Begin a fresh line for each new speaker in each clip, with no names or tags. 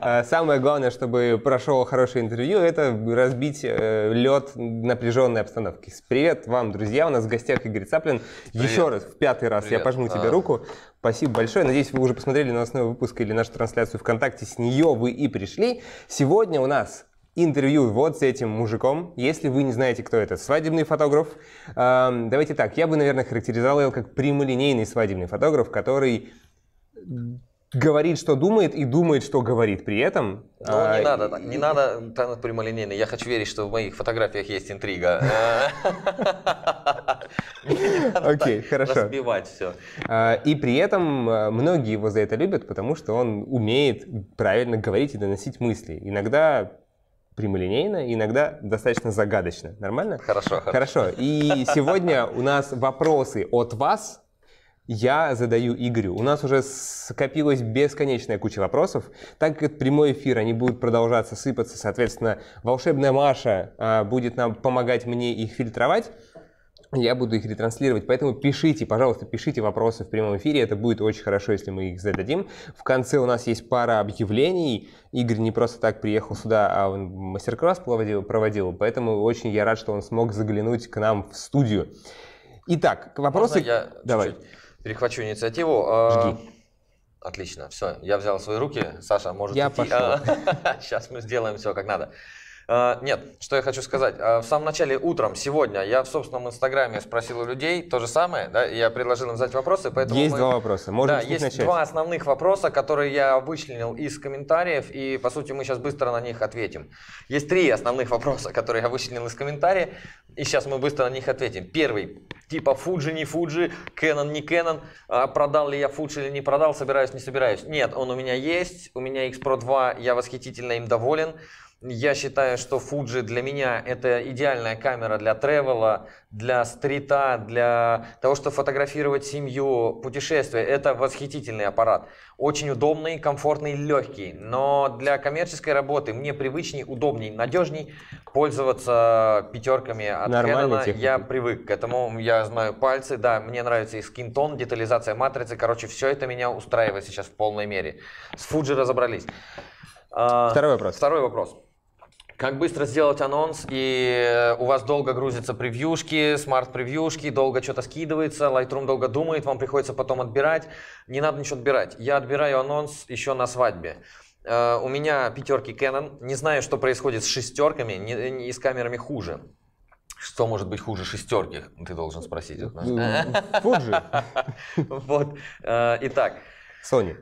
А, самое главное, чтобы прошел хорошее интервью, это разбить э, лед напряженной обстановки. Привет вам, друзья. У нас в гостях Игорь Цаплин. Привет. Еще раз, в пятый раз Привет. я пожму тебе а. руку. Спасибо большое. Надеюсь, вы уже посмотрели новостной выпуск или нашу трансляцию ВКонтакте. С нее вы и пришли. Сегодня у нас интервью вот с этим мужиком. Если вы не знаете, кто это, свадебный фотограф. Э, давайте так, я бы, наверное, характеризовал его как прямолинейный свадебный фотограф, который говорит, что думает, и думает, что говорит при этом.
Ну, а, не надо так, не надо так прямолинейно. Я хочу верить, что в моих фотографиях есть интрига.
Окей, хорошо.
Разбивать все.
А, и при этом а, многие его за это любят, потому что он умеет правильно говорить и доносить мысли. Иногда прямолинейно, иногда достаточно загадочно. Нормально?
Хорошо.
Хорошо. И сегодня у нас вопросы от вас, я задаю Игорю. У нас уже скопилась бесконечная куча вопросов. Так как это прямой эфир, они будут продолжаться сыпаться. Соответственно, волшебная Маша а, будет нам помогать мне их фильтровать. Я буду их ретранслировать, поэтому пишите, пожалуйста, пишите вопросы в прямом эфире, это будет очень хорошо, если мы их зададим. В конце у нас есть пара объявлений, Игорь не просто так приехал сюда, а он мастер-класс проводил, проводил, поэтому очень я рад, что он смог заглянуть к нам в студию. Итак, вопросы...
Можно я Давай. Чуть-чуть? Перехвачу инициативу. А, Жги. Отлично, все, я взял свои руки. Саша, может
я идти. Пошел.
Сейчас мы сделаем все как надо. А, нет, что я хочу сказать. А, в самом начале утром, сегодня, я в собственном инстаграме спросил у людей то же самое, да, я предложил им задать вопросы, поэтому...
Есть мы... два вопроса,
можем Да, есть начать. два основных вопроса, которые я вычленил из комментариев, и, по сути, мы сейчас быстро на них ответим. Есть три основных вопроса, которые я вычленил из комментариев, и сейчас мы быстро на них ответим. Первый, типа Fuji, не Fuji, Canon, не Canon, а продал ли я Fuji или не продал, собираюсь, не собираюсь. Нет, он у меня есть, у меня X Pro 2, я восхитительно им доволен. Я считаю, что Fuji для меня это идеальная камера для тревела, для стрита, для того, чтобы фотографировать семью, путешествия. Это восхитительный аппарат. Очень удобный, комфортный, легкий. Но для коммерческой работы мне привычней, удобней, надежней пользоваться пятерками от Canon. Я привык к этому. Я знаю пальцы. Да, мне нравится и skin tone, детализация матрицы. Короче, все это меня устраивает сейчас в полной мере. С Fuji разобрались.
А, второй вопрос.
Второй вопрос. Как быстро сделать анонс, и у вас долго грузятся превьюшки, smart-превьюшки, долго что-то скидывается, Lightroom долго думает, вам приходится потом отбирать. Не надо ничего отбирать. Я отбираю анонс еще на свадьбе. Uh, у меня пятерки Canon. Не знаю, что происходит с шестерками не, и с камерами хуже. Что может быть хуже шестерки? Ты должен спросить.
Фуджи.
Вот. Э, итак.
Sony.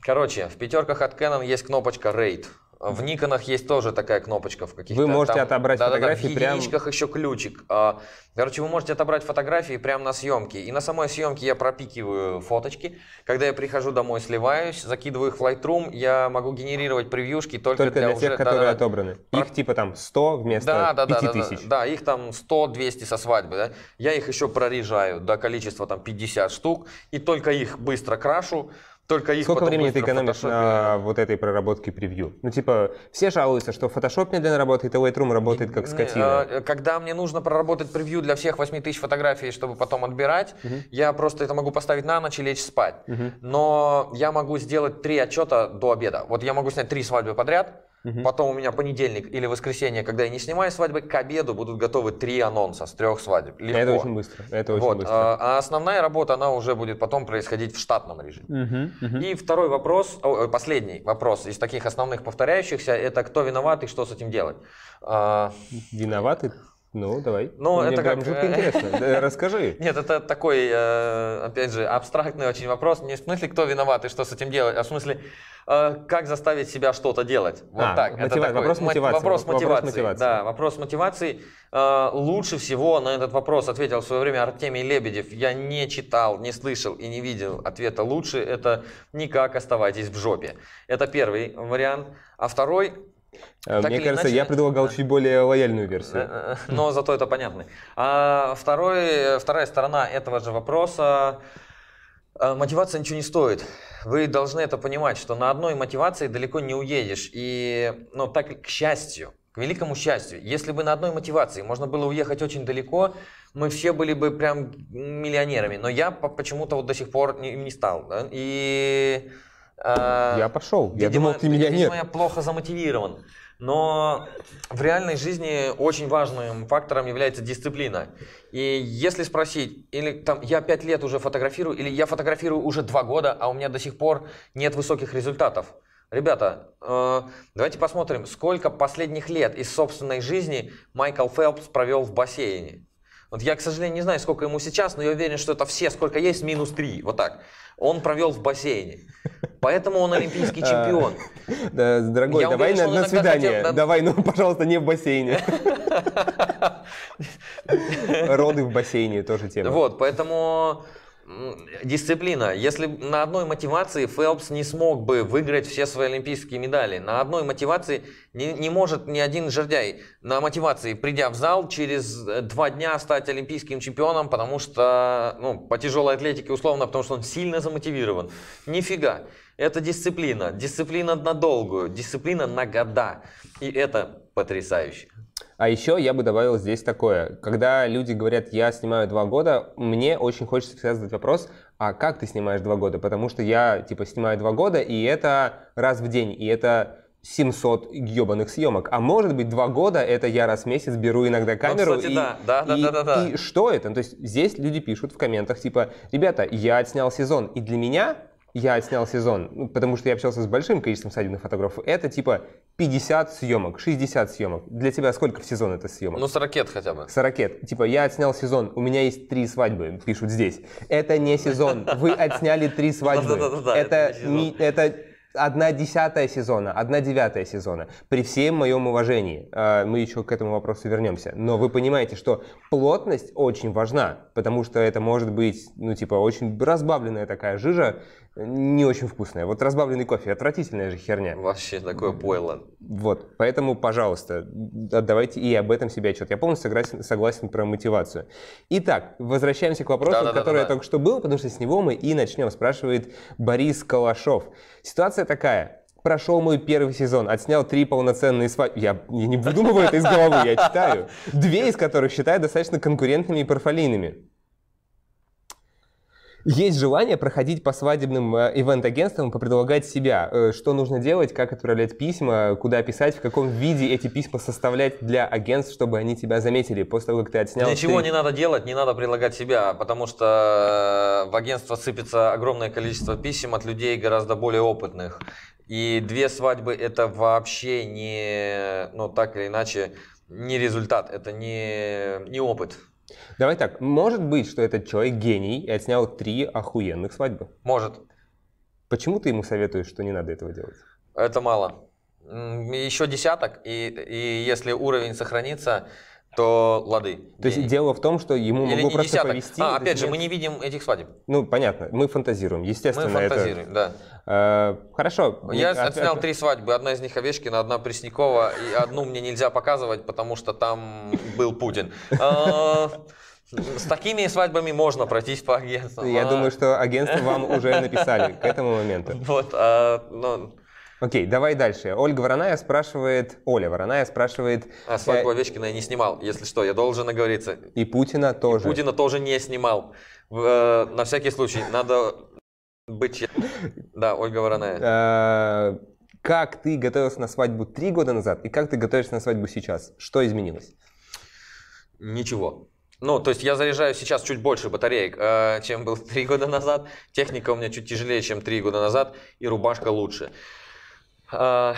Короче, в пятерках от Canon есть кнопочка RAID. В Никонах есть тоже такая кнопочка в каких-то.
Вы можете там, отобрать да, фотографии да, да,
в единичках прям... еще ключик. А, короче, вы можете отобрать фотографии прямо на съемке. И на самой съемке я пропикиваю фоточки. Когда я прихожу домой, сливаюсь, закидываю их в Lightroom, я могу генерировать превьюшки только,
только для, для тех, уже, которые да, отобраны. Их типа там 100 вместо да, да, 5000.
Да, да, да, их там 100-200 со свадьбы. Да? Я их еще прорежаю до количества там 50 штук. И только их быстро крашу только их
Сколько времени ты экономишь на вот этой проработке превью? Ну, типа, все жалуются, что Photoshop медленно работает, а Lightroom работает как скотина.
А, когда мне нужно проработать превью для всех 8000 фотографий, чтобы потом отбирать, угу. я просто это могу поставить на ночь и лечь спать. Угу. Но я могу сделать три отчета до обеда. Вот я могу снять три свадьбы подряд, Угу. Потом у меня понедельник или воскресенье, когда я не снимаю свадьбы, к обеду будут готовы три анонса с трех свадеб. Легко.
Это очень быстро. Это очень вот. быстро.
А, а основная работа, она уже будет потом происходить в штатном режиме. Угу, угу. И второй вопрос, о, последний вопрос из таких основных повторяющихся, это кто виноват и что с этим делать.
А... Виноваты? Ну, давай.
Ну, Мне это как...
жутко интересно. Расскажи.
Нет, это такой, э, опять же, абстрактный очень вопрос. Не в смысле, кто виноват и что с этим делать, а в смысле, э, как заставить себя что-то делать.
Вот а, так. Мотива... Это такой, вопрос мотивации.
Вопрос мотивации. Вопрос мотивации. Да, вопрос мотивации. Э, лучше всего на этот вопрос ответил в свое время Артемий Лебедев. Я не читал, не слышал и не видел ответа лучше. Это никак оставайтесь в жопе. Это первый вариант. А второй
Э, так Мне кажется, иначе... я предлагал чуть более лояльную версию. Э,
э, но зато это понятно. А второй, вторая сторона этого же вопроса. Мотивация ничего не стоит. Вы должны это понимать, что на одной мотивации далеко не уедешь. И, ну, так, к счастью, к великому счастью, если бы на одной мотивации можно было уехать очень далеко, мы все были бы прям миллионерами. Но я почему-то вот до сих пор им не стал. Да? И А,
Я пошел. Я
видимо,
думал, ты меня
видимо,
нет.
я плохо замотивирован. Но в реальной жизни очень важным фактором является дисциплина. И если спросить, или там я пять лет уже фотографирую, или я фотографирую уже два года, а у меня до сих пор нет высоких результатов. Ребята, э, давайте посмотрим, сколько последних лет из собственной жизни Майкл Фелпс провел в бассейне. Вот я, к сожалению, не знаю, сколько ему сейчас, но я уверен, что это все, сколько есть, минус три, вот так. Он провел в бассейне. Поэтому он олимпийский чемпион.
Да, дорогой,
Я
давай
уверен,
на, на свидание.
хотел, да.
Давай, ну, пожалуйста, не в бассейне. Роды в бассейне тоже тема.
Вот, поэтому дисциплина. Если на одной мотивации Фелпс не смог бы выиграть все свои олимпийские медали, на одной мотивации не, не может ни один жердяй на мотивации, придя в зал, через э, два дня стать олимпийским чемпионом, потому что, ну, по тяжелой атлетике условно, потому что он сильно замотивирован. Нифига. Это дисциплина. Дисциплина на долгую, дисциплина на года. И это потрясающе.
А еще я бы добавил здесь такое. Когда люди говорят, я снимаю два года, мне очень хочется всегда задать вопрос, а как ты снимаешь два года? Потому что я, типа, снимаю два года, и это раз в день, и это 700 ебаных съемок. А может быть, два года это я раз в месяц беру иногда камеру.
Ну, кстати,
и,
да. Да, да,
и-
да, да, да.
и что это? Ну, То есть здесь люди пишут в комментах, типа, ребята, я отснял сезон, и для меня я отснял сезон, ну, потому что я общался с большим количеством свадебных фотографов, это типа 50 съемок, 60 съемок. Для тебя сколько в сезон это съемок?
Ну, с ракет хотя бы.
40. Типа, я отснял сезон, у меня есть три свадьбы, пишут здесь. Это не сезон, вы отсняли три свадьбы. Это
это
одна десятая сезона, одна девятая сезона. При всем моем уважении, э, мы еще к этому вопросу вернемся, но вы понимаете, что плотность очень важна, потому что это может быть, ну, типа, очень разбавленная такая жижа, не очень вкусная. Вот разбавленный кофе, отвратительная же херня.
Вообще такое пойло.
Вот, поэтому, пожалуйста, отдавайте и об этом себе отчет. Я полностью согласен, согласен про мотивацию. Итак, возвращаемся к вопросу,
Да-да-да-да-да.
который я только что был, потому что с него мы и начнем. Спрашивает Борис Калашов. Ситуация такая. Прошел мой первый сезон, отснял три полноценные свадьбы. Я, я не выдумываю это из головы, я читаю. Две из которых считаю достаточно конкурентными и порфолийными. Есть желание проходить по свадебным э, ивент-агентствам, попредлагать себя, э, что нужно делать, как отправлять письма, куда писать, в каком виде эти письма составлять для агентств, чтобы они тебя заметили после того, как ты отснял.
Ничего
три-
не надо делать, не надо предлагать себя, потому что э, в агентство сыпется огромное количество писем от людей гораздо более опытных. И две свадьбы это вообще не, ну так или иначе, не результат, это не, не опыт.
Давай так, может быть, что этот человек гений и отснял три охуенных свадьбы.
Может,
Почему ты ему советуешь, что не надо этого делать?
это мало. Еще десяток, и, и если уровень сохранится, то лады.
То есть дело в том, что ему
Или не
просто
десяток.
повести.
А,
это
опять же,
нет-
мы не видим этих свадеб.
Ну, понятно, мы фантазируем, естественно.
Мы
это-
фантазируем, да.
Э, хорошо.
Я
От-
отснял
от-
три свадьбы. Одна из них Овечкина, одна Преснякова, и одну мне нельзя показывать, потому что там был Путин. А, С такими свадьбами можно пройтись по агентствам.
Я
А,
думаю, что агентство вам уже написали к этому моменту.
Вот, а, ну,
Окей, давай дальше. Ольга Вороная спрашивает, Оля Вороная спрашивает,
а свадьбу Овечкина я не снимал, если что, я должен оговориться.
и Путина тоже.
Путина тоже не снимал. Э, На всякий случай, надо быть. Да, Ольга Вороная.
Э, Как ты готовился на свадьбу три года назад и как ты готовишься на свадьбу сейчас? Что изменилось?
Ничего. Ну, то есть я заряжаю сейчас чуть больше батареек, э, чем был три года назад. Техника у меня чуть тяжелее, чем три года назад, и рубашка лучше. А,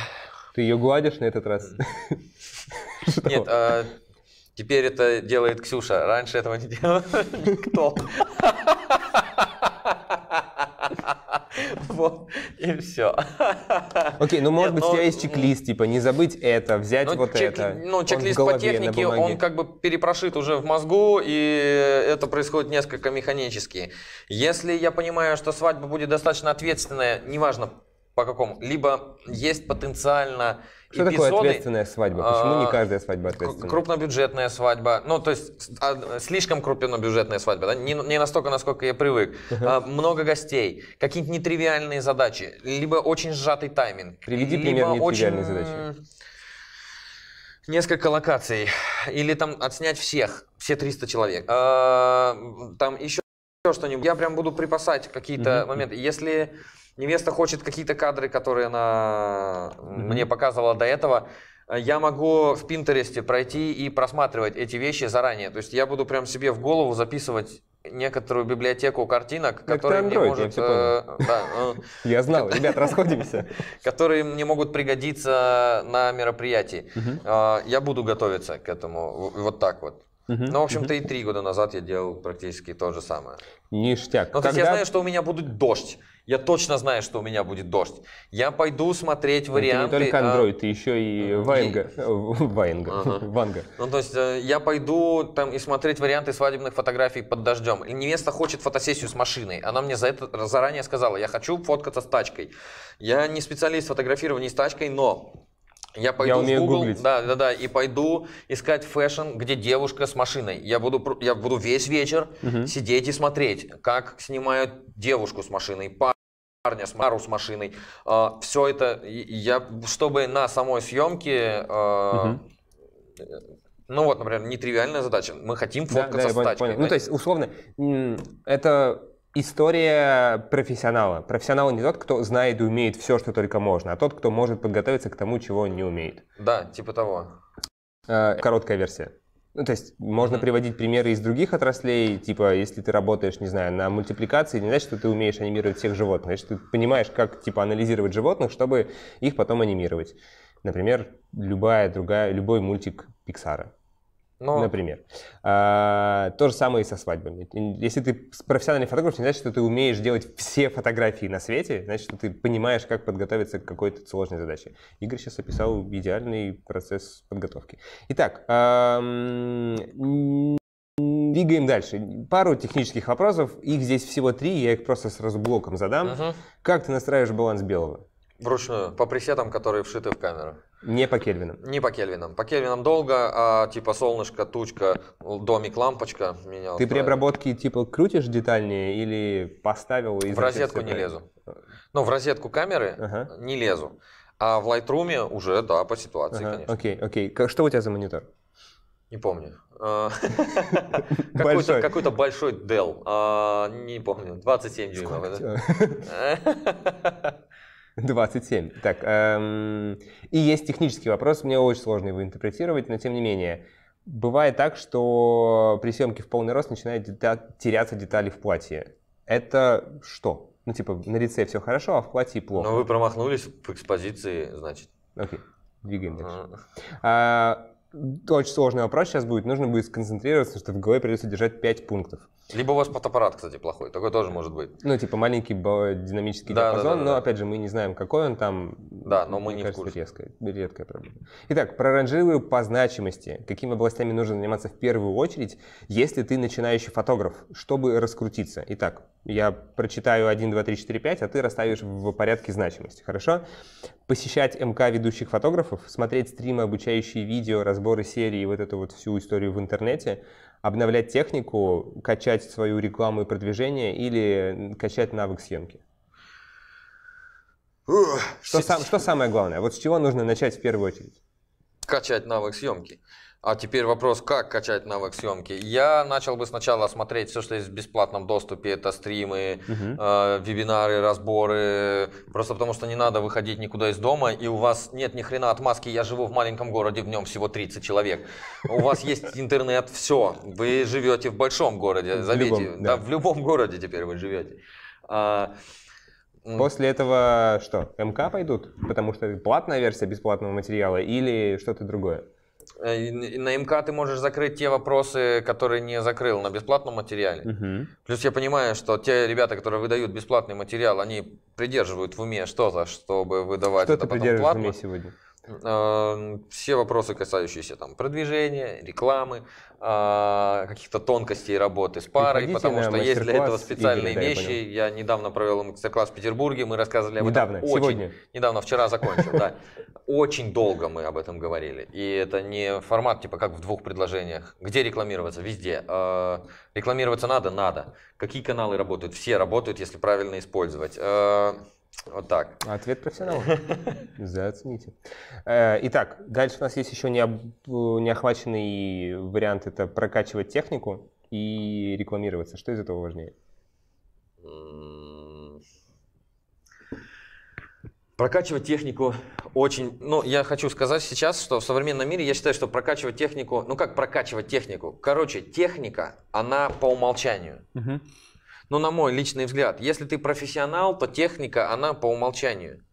Ты ее гладишь на этот раз?
Нет, а, теперь это делает Ксюша. Раньше этого не делал никто. Вот, и все.
Окей, ну может
Нет,
быть у
ну,
тебя есть чек-лист, типа не забыть это, взять
Ну,
вот
чек-
это.
ну, чек-лист по технике, он как бы перепрошит уже в мозгу, и это происходит несколько механически. Если я понимаю, что свадьба будет достаточно ответственная, неважно по какому, либо есть потенциально
Что такое
эпизоды,
ответственная свадьба? Почему не
а,
каждая свадьба ответственная?
Крупнобюджетная свадьба, ну то есть а, слишком крупнобюджетная свадьба, да? не, не настолько, насколько я привык. А, много гостей, какие-то нетривиальные задачи, либо очень сжатый тайминг.
Приведи пример нетривиальной
очень,
задачи.
Несколько локаций, или там отснять всех, все 300 человек. Там еще что-нибудь. Я прям буду припасать какие-то моменты. Если невеста хочет какие-то кадры, которые она мне показывала до этого, я могу в Пинтересте пройти и просматривать эти вещи заранее. То есть я буду прям себе в голову записывать некоторую библиотеку картинок,
Как
которые мне
Android,
может, э, да, э,
Я знал, ребят, расходимся.
которые мне могут пригодиться на мероприятии. А, Я буду готовиться к этому вот так вот. Ну, в общем-то, и три года назад я делал практически то же самое.
Ништяк.
Ну, то есть я знаю, что у меня будет дождь. Я точно знаю, что у меня будет дождь. Я пойду смотреть варианты.
не только
а,
Android, ты еще и Ваенга. Ваенга.
Ага.
Ванга.
Ну, то есть э, я пойду там и смотреть варианты свадебных фотографий под дождем. И невеста хочет фотосессию с машиной. Она мне за это заранее сказала, я хочу фоткаться с тачкой. Я не специалист в фотографировании с тачкой, но я пойду
умею
в Google,
гуглить.
да, да, да, и пойду искать fashion, где девушка с машиной. Я буду, я буду весь вечер сидеть и смотреть, как снимают девушку с машиной, парня с пару с машиной. все это и- и я, чтобы на самой съемке э, ну вот, например, нетривиальная задача. Мы хотим
Да,
фоткаться
да, я
с тачкой.
понял. Ну, то есть, условно, это история профессионала. Профессионал не тот, кто знает и умеет все, что только можно, а тот, кто может подготовиться к тому, чего он не умеет.
Да, типа того.
Э, Короткая версия. Ну, то есть, можно
Мгм.
приводить примеры из других отраслей, типа, если ты работаешь, не знаю, на мультипликации, не значит, что ты умеешь анимировать всех животных, значит, ты понимаешь, как, типа, анализировать животных, чтобы их потом анимировать. Например, любая другая, любой мультик Пиксара.
Но
Например. А, то же самое и со свадьбами. Если ты профессиональный фотограф, не значит, что ты умеешь делать все фотографии на свете, значит, что ты понимаешь, как подготовиться к какой-то сложной задаче. Игорь сейчас описал идеальный процесс подготовки. Итак, двигаем дальше. Пару технических вопросов. Их здесь всего три, я их просто сразу блоком задам.
Мгм.
Как ты настраиваешь баланс белого?
Вручную, по пресетам, которые вшиты в камеру.
Не по Кельвинам.
Не по Кельвинам. По Кельвинам долго, а типа солнышко, тучка, домик, лампочка меня
Ты при
устраивает.
обработке типа крутишь детальнее или поставил и
В розетку не лезу. Ну, в розетку камеры
Ага.
не лезу. А в Lightroom уже, да, по ситуации,
Ага,
конечно.
Окей, окей. Что у тебя за монитор?
Не помню. А. Какой-то какой-то большой Dell. А, Не помню. 27 дюймов. да?
27. Так, эм, и есть технический вопрос, мне очень сложно его интерпретировать, но тем не менее. Бывает так, что при съемке в полный рост начинают дета- теряться детали в платье. Это что? Ну, типа, на лице все хорошо, а в платье плохо.
Но вы промахнулись в экспозиции, значит.
Окей, двигаем дальше.
А,
очень сложный вопрос сейчас будет. Нужно будет сконцентрироваться, что в голове придется держать 5 пунктов.
Либо у вас фотоаппарат, кстати, плохой. Такой тоже может быть.
Ну, типа маленький динамический
Да, да,
диапазон,
да,
но
да.
опять же мы не знаем, какой он там.
Да, но мы не в
кажется,
курсе.
Резкая, редкая проблема. Итак, проранжирую по значимости. Какими областями нужно заниматься в первую очередь, если ты начинающий фотограф, чтобы раскрутиться? Итак, я прочитаю 1, 2, 3, 4, 5, а ты расставишь в порядке значимости, хорошо? Посещать МК ведущих фотографов, смотреть стримы, обучающие видео, разборы серии, вот эту вот всю историю в интернете, обновлять технику, качать свою рекламу и продвижение или качать навык съемки. Что, сам- что самое главное? Вот с чего нужно начать в первую очередь?
Качать навык съемки. А теперь вопрос, как качать навык съемки. Я начал бы сначала смотреть все, что есть в бесплатном доступе. Это стримы, э, вебинары, разборы. Просто потому что не надо выходить никуда из дома, и у вас нет ни хрена отмазки. Я живу в маленьком городе, в нем всего 30 человек. У вас есть интернет, все. Вы живете в большом городе, заметьте. да. в любом городе теперь вы живете. А,
После этого что, МК пойдут? Потому что платная версия бесплатного материала или что-то другое?
Э, На МК ты можешь закрыть те вопросы, которые не закрыл на бесплатном материале.
Мгм.
Плюс я понимаю, что те ребята, которые выдают бесплатный материал, они придерживают в уме что-то, чтобы выдавать
Что
это
ты
потом
придерживаешь в
платно.
уме сегодня?
Все вопросы, касающиеся там продвижения, рекламы, а, каких-то тонкостей работы с парой, потому что есть для этого специальные
Игоря, да, я
вещи. Я недавно провел мастер-класс в Петербурге, мы рассказывали об
Недавно,
этом очень
сегодня.
Недавно, вчера закончил, да. Очень долго мы об этом говорили. И это не формат, типа, как в двух предложениях. Где рекламироваться? Везде. Э, Рекламироваться надо? Надо. Какие каналы работают? Все работают, если правильно использовать. Вот так.
Ответ профессионала. Зацените. Э, Итак, дальше у нас есть еще неохваченный вариант. Это прокачивать технику и рекламироваться. Что из этого важнее?
Прокачивать технику очень... Ну, я хочу сказать сейчас, что в современном мире я считаю, что прокачивать технику... Ну, как прокачивать технику? Короче, техника, она по умолчанию.
Мгм.
Ну, на мой личный взгляд. Если ты профессионал, то техника, она по умолчанию.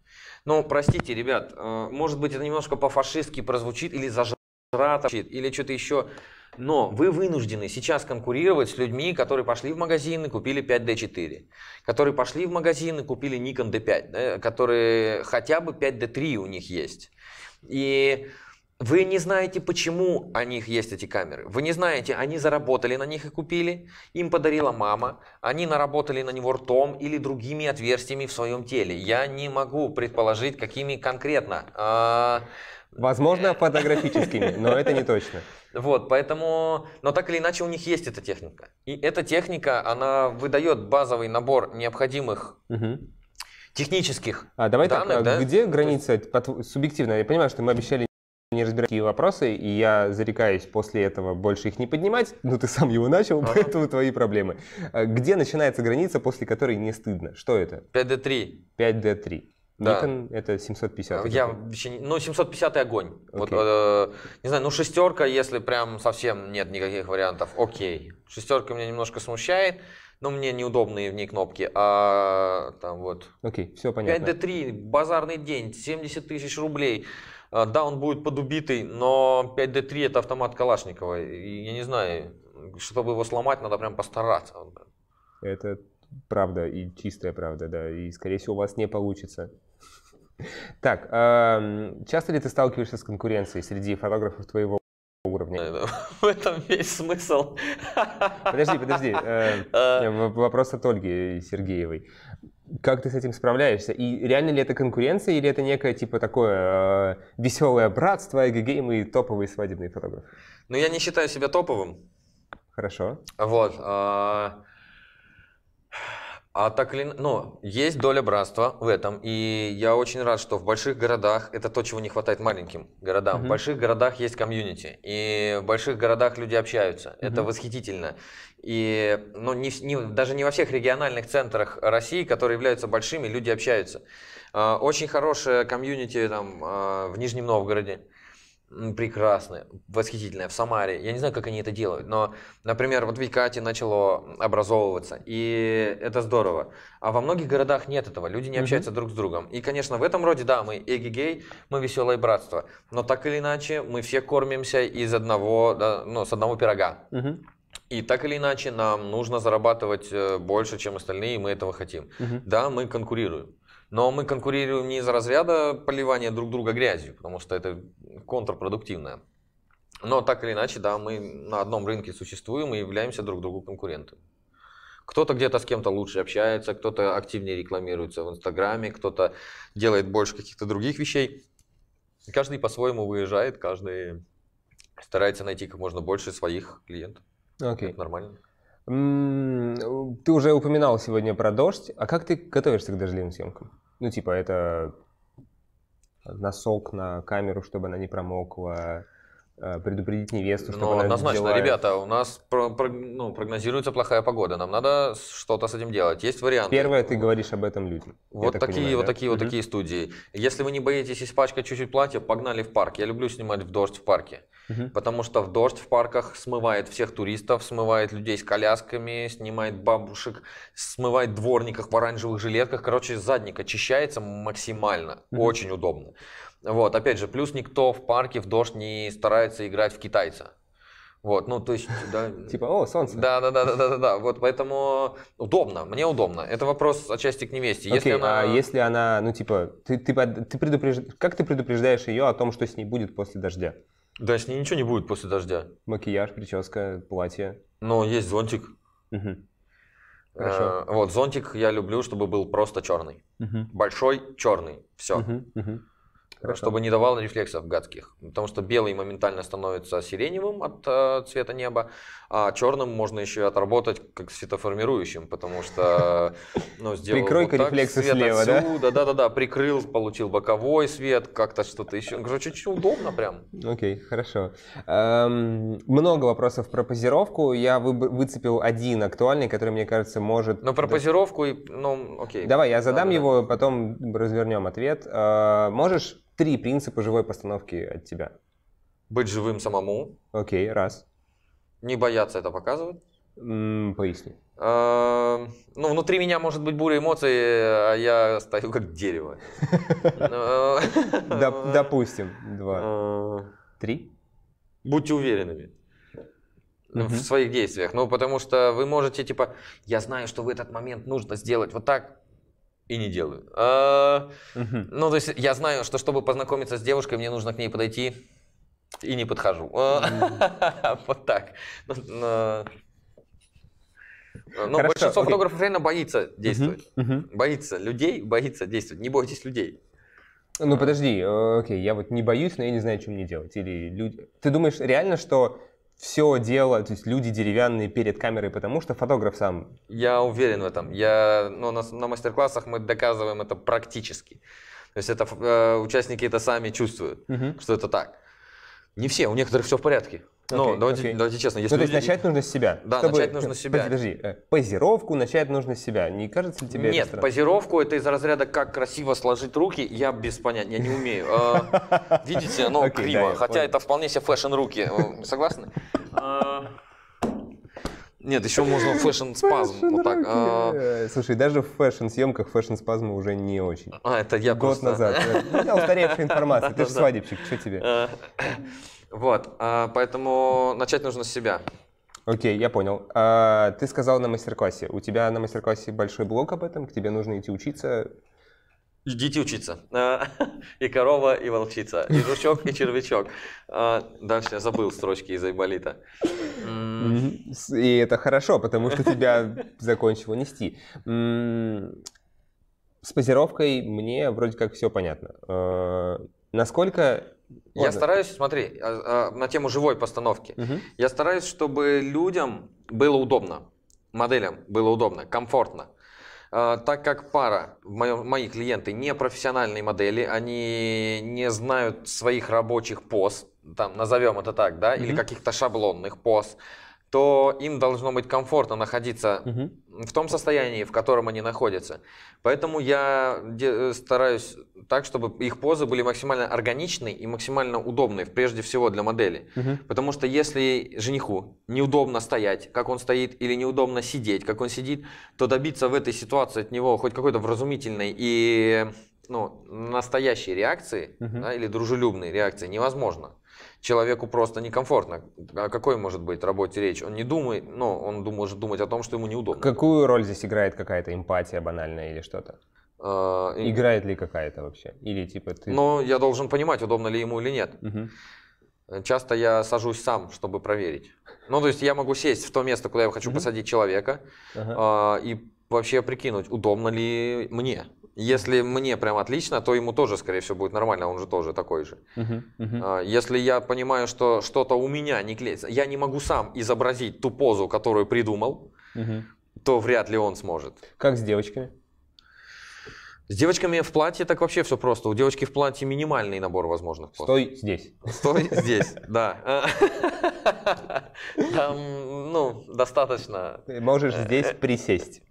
Ну, простите, ребят, э, может быть, это немножко по-фашистски прозвучит, или зажрато, или что-то еще. Но вы вынуждены сейчас конкурировать с людьми, которые пошли в магазин и купили 5D4, которые пошли в магазин и купили Nikon D5, да, которые хотя бы 5D3 у них есть. И вы не знаете, почему у них есть эти камеры. Вы не знаете, они заработали на них и купили, им подарила мама, они наработали на него ртом или другими отверстиями в своем теле. Я не могу предположить, какими конкретно. А,
Возможно, фотографическими, но это не точно.
Вот, поэтому, но так или иначе у них есть эта техника. И эта техника, она выдает базовый набор необходимых технических
А давай так,
данных,
а
да?
где граница субъективно? Я понимаю, что мы обещали не разбирать такие вопросы, и я зарекаюсь после этого больше их не поднимать. Ну, ты сам его начал,
Ага.
поэтому твои проблемы. А Где начинается граница, после которой не стыдно? Что это?
5D3.
5D3.
Да.
Nikon это 750.
Я вообще ну, 750 огонь. Вот,
Окей.
э, не знаю, ну шестерка, если прям совсем нет никаких вариантов, окей. Шестерка меня немножко смущает, но мне неудобные в ней кнопки. А там вот
Окей, все понятно.
5D3, базарный день, 70 тысяч рублей. А, Да, он будет подубитый, но 5D3 это автомат Калашникова. И я не знаю, чтобы его сломать, надо прям постараться.
Это правда и чистая правда, да. И, скорее всего, у вас не получится. Так, часто ли ты сталкиваешься с конкуренцией среди фотографов твоего уровня?
Э, В этом весь смысл.
Подожди, подожди. э, в- Вопрос от Ольги Сергеевой. Как ты с этим справляешься? И реально ли это конкуренция, или это некое типа такое веселое братство, эгегейм и топовый свадебный фотограф?
Ну, я не считаю себя топовым.
Хорошо.
Вот. А, а так или ну, есть доля братства в этом. И я очень рад, что в больших городах, это то, чего не хватает маленьким городам,
Мгм.
в больших городах есть комьюнити. И в больших городах люди общаются. Это
Мгм.
восхитительно. И ну, не, не- даже не во всех региональных центрах России, которые являются большими, люди общаются. А, Очень хорошее комьюнити там, а, в Нижнем Новгороде. М, Прекрасное, восхитительное. В Самаре. Я не знаю, как они это делают, но, например, вот в Викате начало образовываться, и это здорово. А во многих городах нет этого, люди не общаются друг с другом. И, конечно, в этом роде, да, мы эгегей, мы веселое братство, но так или иначе мы все кормимся из одного, да, ну, с одного пирога.
Мгм,
И так или иначе нам нужно зарабатывать э, больше, чем остальные, и мы этого хотим.
мгм.
Да, мы конкурируем. Но мы конкурируем не из разряда поливания друг друга грязью, потому что это контрпродуктивно. Но так или иначе, да, мы на одном рынке существуем и являемся друг другу конкурентами. Кто-то где-то с кем-то лучше общается, кто-то активнее рекламируется в Инстаграме, кто-то делает больше каких-то других вещей. Каждый по-своему выезжает, каждый старается найти как можно больше своих клиентов.
Окей.
Это нормально.
Ты уже упоминал сегодня про дождь. А как ты готовишься к дождливым съемкам? Ну, типа, это насок на камеру, чтобы она не промокла, предупредить невесту, чтобы
Ну,
она
однозначно,
взяла-
ребята, у нас про- про- ну, прогнозируется плохая погода. Нам надо что-то с этим делать. Есть варианты.
Первое, ты говоришь об этом людям.
Вот
так
такие,
понимаю,
вот
да?
такие, вот такие студии. Если вы не боитесь испачкать чуть-чуть платье, погнали в парк. Я люблю снимать в дождь в парке. Потому что в дождь в парках смывает всех туристов, смывает людей с колясками, снимает бабушек, смывает дворников в оранжевых жилетках. Короче, задник очищается максимально. Очень удобно. Вот, опять же, плюс никто в парке в дождь не старается играть в китайца. Вот, ну, то есть, да,
Типа, о, солнце.
да, да, да, да, да, да, да. Вот поэтому удобно, мне удобно. Это вопрос отчасти к невесте. Если
Окей,
она...
а если она, ну, типа, ты, ты, ты предупреж- как ты предупреждаешь ее о том, что с ней будет после дождя?
Да, с ней ничего не будет после дождя.
Макияж, прическа, платье.
Но есть зонтик.
Мгм. Хорошо.
Э, вот, зонтик я люблю, чтобы был просто черный.
Мгм.
Большой черный. Все.
Мгм, мгм. Хорошо.
чтобы не давал рефлексов гадких. Потому что белый моментально становится сиреневым от э, цвета неба, а черным можно еще отработать как светоформирующим, потому что ну, сделал
Прикрой-ка
вот так
рефлексы
свет
слева, да?
отсюда, да-да-да, прикрыл, получил боковой свет, как-то что-то еще. Короче, очень удобно прям.
Окей, хорошо. Эм, много вопросов про позировку. Я выб- выцепил один актуальный, который, мне кажется, может...
Но про позировку, и, ну, окей.
Давай, я задам
Да-да-да.
его, потом развернем ответ. Э, можешь три принципа живой постановки от тебя?
Быть живым самому,
Окей, раз.
не бояться это показывать.
М, поясни.
Э, Ну, внутри меня может быть буря эмоций, а я стою как дерево.
Доп- допустим, два.
э,
Три?
Будьте уверенными
Мгм.
в своих действиях. Ну, потому что вы можете, типа, я знаю, что в этот момент нужно сделать вот так, и не делаю.
Мгм.
Ну, то есть я знаю, что чтобы познакомиться с девушкой, мне нужно к ней подойти, и не подхожу. Э, Вот так. Ну, Ну,
Хорошо,
большинство
окей.
фотографов реально боится действовать.
Мгм.
Боится людей, боится действовать. Не бойтесь людей.
Ну подожди, э, окей, я вот не боюсь, но я не знаю, что мне делать. Или люди... Ты думаешь реально, что все дело, то есть люди деревянные перед камерой, потому что фотограф сам...
Я уверен в этом. Я, ну, на, на мастер-классах мы доказываем это практически. То есть это э, участники это сами чувствуют,
Мгм.
что это так. Не все, у некоторых все в порядке. Но
Окей,
давайте,
окей.
давайте честно,
Ну,
если
то есть
люди-
начать нужно с себя.
Да, начать нужно с себя.
Подожди, э, позировку начать нужно с себя. Не кажется ли тебе это
Нет,
странно?
позировку это из разряда как красиво сложить руки, я без понятия, я не умею. А, Видите, оно криво,
я
хотя это вполне себе fashion руки. Э, Согласны? А, Нет, еще можно fashion спазм. Вот так. А,
Слушай, даже в fashion-съемках fashion-спазмы уже не очень.
А, это я
Год
просто...
назад. У меня устаревшая информация. Ты же свадебщик, что тебе?
Вот, а, поэтому начать нужно с себя.
Окей, я понял. А, ты сказал на мастер-классе. У тебя на мастер-классе большой блок об этом, к тебе нужно идти учиться.
Идите учиться. А, И корова, и волчица, и жучок, и червячок. Дальше я забыл строчки из Айболита.
И это хорошо, потому что тебя закончило нести. С позировкой мне вроде как все понятно. Э, Насколько...
Я
Ладно.
стараюсь, смотри, а, а, на тему живой постановки.
Мгм.
Я стараюсь, чтобы людям было удобно, моделям было удобно, комфортно. А, Так как пара, моем- мои клиенты не профессиональные модели, они не знают своих рабочих поз, там назовем это так, да, или
Мгм.
каких-то шаблонных поз, то им должно быть комфортно находиться
Мгм.
в том состоянии, в котором они находятся. Поэтому я э, стараюсь так, чтобы их позы были максимально органичны и максимально удобны, прежде всего для модели.
Мгм.
Потому что если жениху неудобно стоять, как он стоит, или неудобно сидеть, как он сидит, то добиться в этой ситуации от него хоть какой-то вразумительной и ну, настоящей реакции
Мгм.
да, или дружелюбной реакции невозможно. Человеку просто некомфортно. О какой может быть работе речь? Он не думает, ну, он может думать о том, что ему неудобно.
Какую роль здесь играет какая-то эмпатия банальная или что-то?
А, и-
Играет ли какая-то вообще? Или типа ты...
Но я должен понимать, удобно ли ему или нет.
Мгм.
Часто я сажусь сам, чтобы проверить. Ну, то есть я могу сесть в то место, куда я хочу
Мгм.
посадить человека,
Ага.
а, и вообще прикинуть, удобно ли мне. Если мне прям отлично, то ему тоже, скорее всего, будет нормально, он же тоже такой же.
Мгм.
А, Если я понимаю, что что-то у меня не клеится, я не могу сам изобразить ту позу, которую придумал,
Мгм.
то вряд ли он сможет.
Как с девочками?
С девочками в платье так вообще все просто. У девочки в платье минимальный набор возможных поз.
Стой здесь.
Стой здесь, да. Там, ну, достаточно,
можешь здесь присесть.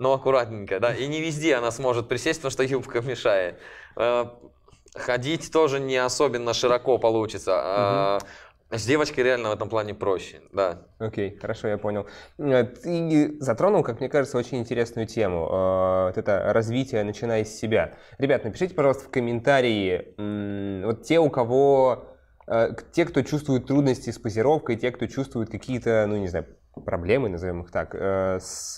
Но аккуратненько, да. И не везде она сможет присесть, потому что юбка мешает. Э, Ходить тоже не особенно широко получится. А С девочкой реально в этом плане проще, да.
Окей, хорошо, я понял. Э, Ты затронул, как мне кажется, очень интересную тему. э, Вот это развитие, начиная с себя. Ребят, напишите, пожалуйста, в комментарии, вот те, у кого, те, кто чувствует трудности с позировкой, те, кто чувствует какие-то, ну, не знаю, проблемы, назовем их так, с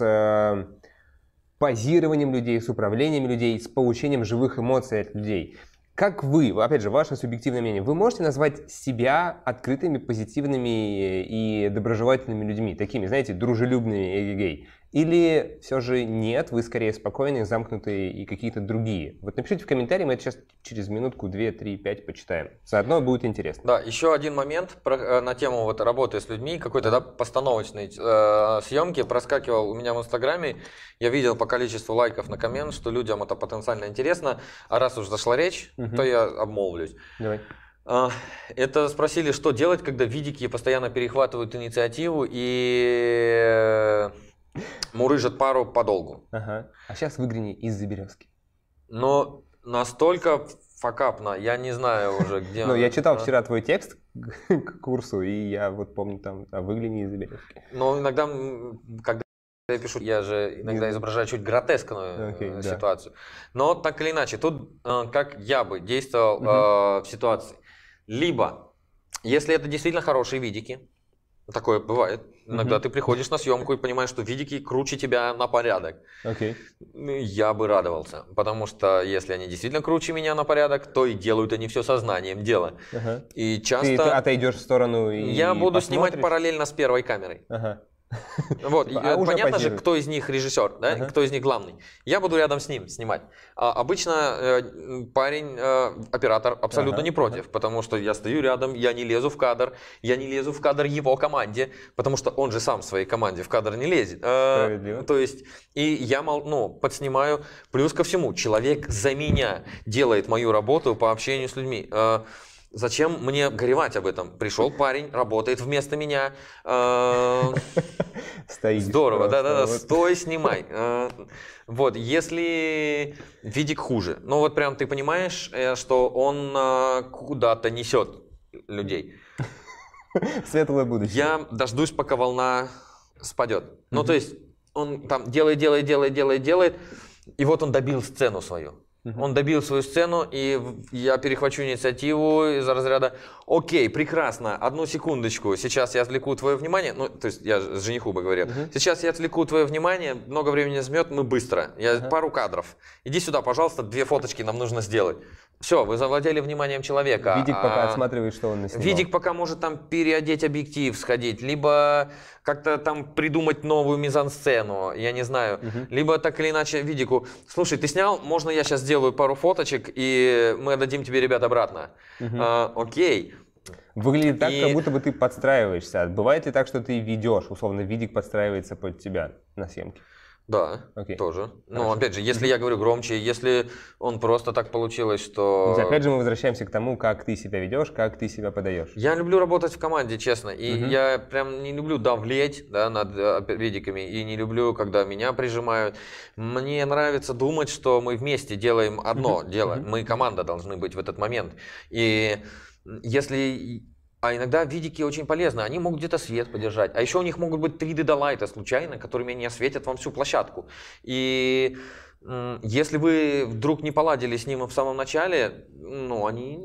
позированием людей, с управлением людей, с получением живых эмоций от людей. Как вы, опять же, ваше субъективное мнение, вы можете назвать себя открытыми, позитивными и доброжелательными людьми, такими, знаете, дружелюбными эгегей? Или все же нет, вы скорее спокойные, замкнутые и какие-то другие? Вот напишите в комментарии, мы это сейчас через минутку, две, три, пять почитаем. Заодно будет интересно.
Да, еще один момент про, э, на тему вот работы с людьми, какой-то да, постановочной э, съемки проскакивал у меня в Инстаграме. Я видел по количеству лайков на коммент, что людям это потенциально интересно. А раз уж зашла речь,
Мгм.
то я обмолвлюсь.
Давай.
А, Это спросили, что делать, когда видики постоянно перехватывают инициативу и э, мурыжат пару подолгу.
Ага. А сейчас выгляни из-за березки.
Но настолько факапно, я не знаю уже, где...
Ну, я читал вчера твой текст к курсу, и я вот помню там, а выгляни из-за березки.
Но иногда, когда я пишу, я же иногда изображаю чуть гротескную э,
да.
ситуацию. Но так или иначе, тут э, как я бы действовал э, в ситуации. Либо, если это действительно хорошие видики, такое бывает, иногда ты приходишь на съемку и понимаешь, что видики круче тебя на порядок.
Окей.
Ну, Я бы радовался, потому что если они действительно круче меня на порядок, то и делают они все сознанием дела.
Ага.
И
Ты,
часто
ты отойдешь в сторону и
я буду снимать
посмотришь?
параллельно с первой камерой.
Ага.
Вот,
А
э, понятно же, кто из них режиссер, да,
Ага.
кто из них главный. Я буду рядом с ним снимать. А обычно э, парень, э, оператор, абсолютно
Ага,
не против, потому что я стою рядом, я не лезу в кадр, я не лезу в кадр его команде, потому что он же сам в своей команде в кадр не лезет. Э, то есть, и я ну, подснимаю. Плюс ко всему, человек за меня делает мою работу по общению с людьми. Э, Зачем мне горевать об этом? Пришел парень, работает вместо меня. э,
Стоишь
Здорово, да-да-да, стой, снимай. Э, Вот, если видик хуже, ну вот прям ты понимаешь, э, что он куда-то несет людей.
Светлое будущее.
Я дождусь, пока волна спадет. Ну, то есть он там делает, делает, делает, делает, делает, и вот он добил сцену свою. Он добил свою сцену, и я перехвачу инициативу из разряда «Окей, прекрасно, одну секундочку, сейчас я отвлеку твое внимание». Ну, то есть я с жениху бы говорил.
Мгм.
«Сейчас я отвлеку твое внимание, много времени займет, мы быстро. Я
Ага.
пару кадров. Иди сюда, пожалуйста, две фоточки нам нужно сделать». Все, вы завладели вниманием человека.
Видик пока
а-
отсматривает, что он наснимал.
Видик пока может там переодеть объектив, сходить, либо как-то там придумать новую мизансцену, я не знаю.
Мгм.
Либо так или иначе Видику, слушай, ты снял, можно я сейчас сделаю пару фоточек, и мы отдадим тебе ребят обратно.
Мгм.
А, окей.
Выглядит так,
И-
как будто бы ты подстраиваешься. Бывает ли так, что ты ведешь, условно, видик подстраивается под тебя на съемке?
Да,
Окей.
тоже. Но
Хорошо.
опять же, если я говорю громче, если он просто так получилось, что...
То есть, опять же, мы возвращаемся к тому, как ты себя ведешь, как ты себя подаешь.
Я люблю работать в команде, честно. И
Мгм.
я прям не люблю давлеть да, над э, опе- видиками. И не люблю, когда меня прижимают. Мне нравится думать, что мы вместе делаем одно
Мгм.
дело.
Мгм.
Мы команда должны быть в этот момент. И если... А иногда видики очень полезны. Они могут где-то свет подержать. А еще у них могут быть 3D долайта случайно, которыми они осветят вам всю площадку. И если вы вдруг не поладили с ним в самом начале, ну, они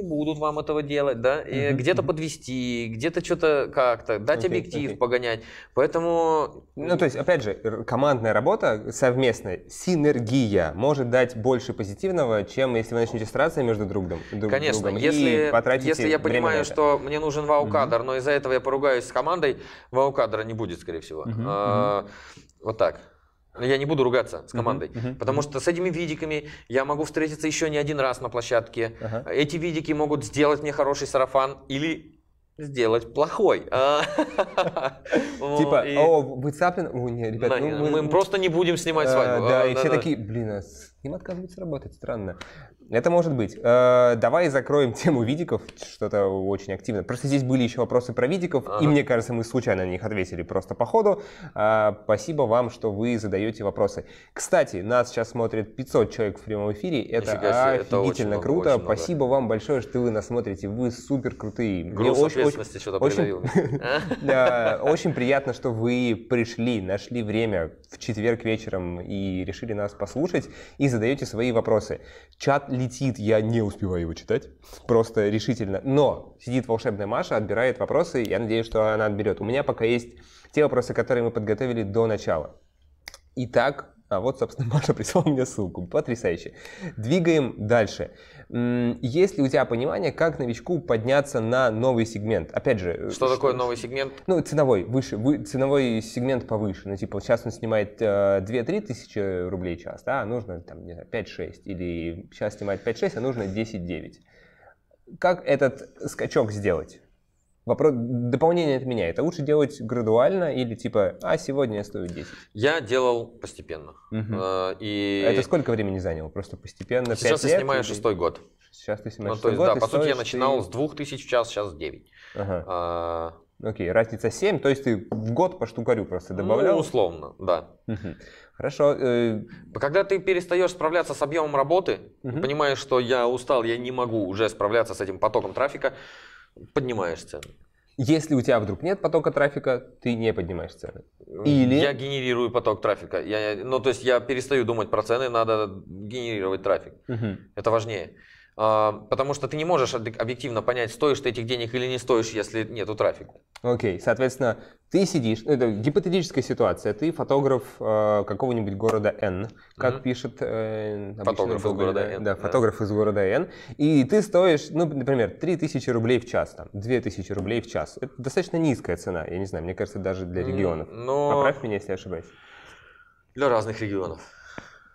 не будут вам этого делать, да, и
Мгм,
где-то
мгм.
подвести, где-то что-то как-то, дать
Окей,
объектив
окей.
погонять. Поэтому
Ну, то есть, опять же, командная работа совместная, синергия может дать больше позитивного, чем если вы начнете стараться между другом, друг
Конечно,
другом
если, если я понимаю, что мне нужен вау-кадр, но из-за этого я поругаюсь с командой, вау-кадра не будет, скорее всего.
Мгм,
А, Вот так. Я не буду ругаться с командой,
мгм,
потому
мгм.
что с этими видиками я могу встретиться еще не один раз на площадке.
Ага.
Эти видики могут сделать мне хороший сарафан или сделать плохой. А,
Типа, о, вы цаплены? О, не, ребят, ну,
мы просто не будем снимать
Э,
свадьбу.
Да,
А,
и все такие, блин, а ним отказывается работать, странно. Это может быть. Э, Давай закроем тему видиков, что-то очень активно. Просто здесь были еще вопросы про видиков, и
Ага.
мне кажется, мы случайно на них ответили просто по ходу. А, Спасибо вам, что вы задаете вопросы. Кстати, нас сейчас смотрит 500 человек в прямом эфире. Это
себе, это
офигительно
много,
круто.
много.
Спасибо вам большое, что вы нас смотрите. Вы супер крутые. Мне
Груз
очень- очень-
что-то
Очень приятно, что вы пришли, нашли время в четверг вечером и решили нас послушать и задаете свои вопросы. Чат летит, я не успеваю его читать, просто решительно. Но сидит волшебная Маша, отбирает вопросы, я надеюсь, что она отберет. У меня пока есть те вопросы, которые мы подготовили до начала. Итак, А вот, собственно, Маша прислал мне ссылку. Потрясающе. Двигаем дальше. Есть ли у тебя понимание, как новичку подняться на новый сегмент? Опять же...
Что такое новый сегмент?
Ну, ценовой, выше, вы- ценовой сегмент повыше. Ну, типа, сейчас он снимает э, 2-3 тысячи рублей в час, да, а нужно там, не знаю, 5-6. Или сейчас снимает 5-6, а нужно 10-9. Как этот скачок сделать? Вопрос, дополнение от меня. Это лучше делать градуально или типа, а сегодня я стою 10?
Я делал постепенно. Э, И
А Это сколько времени заняло? Просто постепенно?
сейчас
5
я
лет
снимаю
или-
шестой год.
Сейчас ты
Ну,
снимаешь
то есть,
шестой
да,
год,
по сути, я начинал
ты-
с 2000 в час, сейчас 9.
Ага.
А,
Окей, разница 7, то есть ты в год по штукарю просто добавлял?
Ну, условно, да.
Мгм. Хорошо. э,
Когда ты перестаешь справляться с объемом работы,
Мгм.
понимаешь, что я устал, я не могу уже справляться с этим потоком трафика, поднимаешь цены.
Если у тебя вдруг нет потока трафика, ты не поднимаешь цены. Или-
Я генерирую поток трафика. Я, ну, то есть я перестаю думать про цены, надо генерировать трафик. Это важнее. А, потому что ты не можешь объек- объективно понять, стоишь ты этих денег или не стоишь, если нету трафика.
Окей, соответственно, ты сидишь, ну, это гипотетическая ситуация, ты фотограф э, какого-нибудь города N, как
Мгм.
пишет э,
Фотограф из города
да,
N,
Да,
да.
фотограф из города N, и ты стоишь, ну, например, 3000 рублей в час, там, 2000 рублей в час. Это достаточно низкая цена, я не знаю, мне кажется, даже для регионов.
Но
Поправь меня, если я ошибаюсь.
для разных регионов.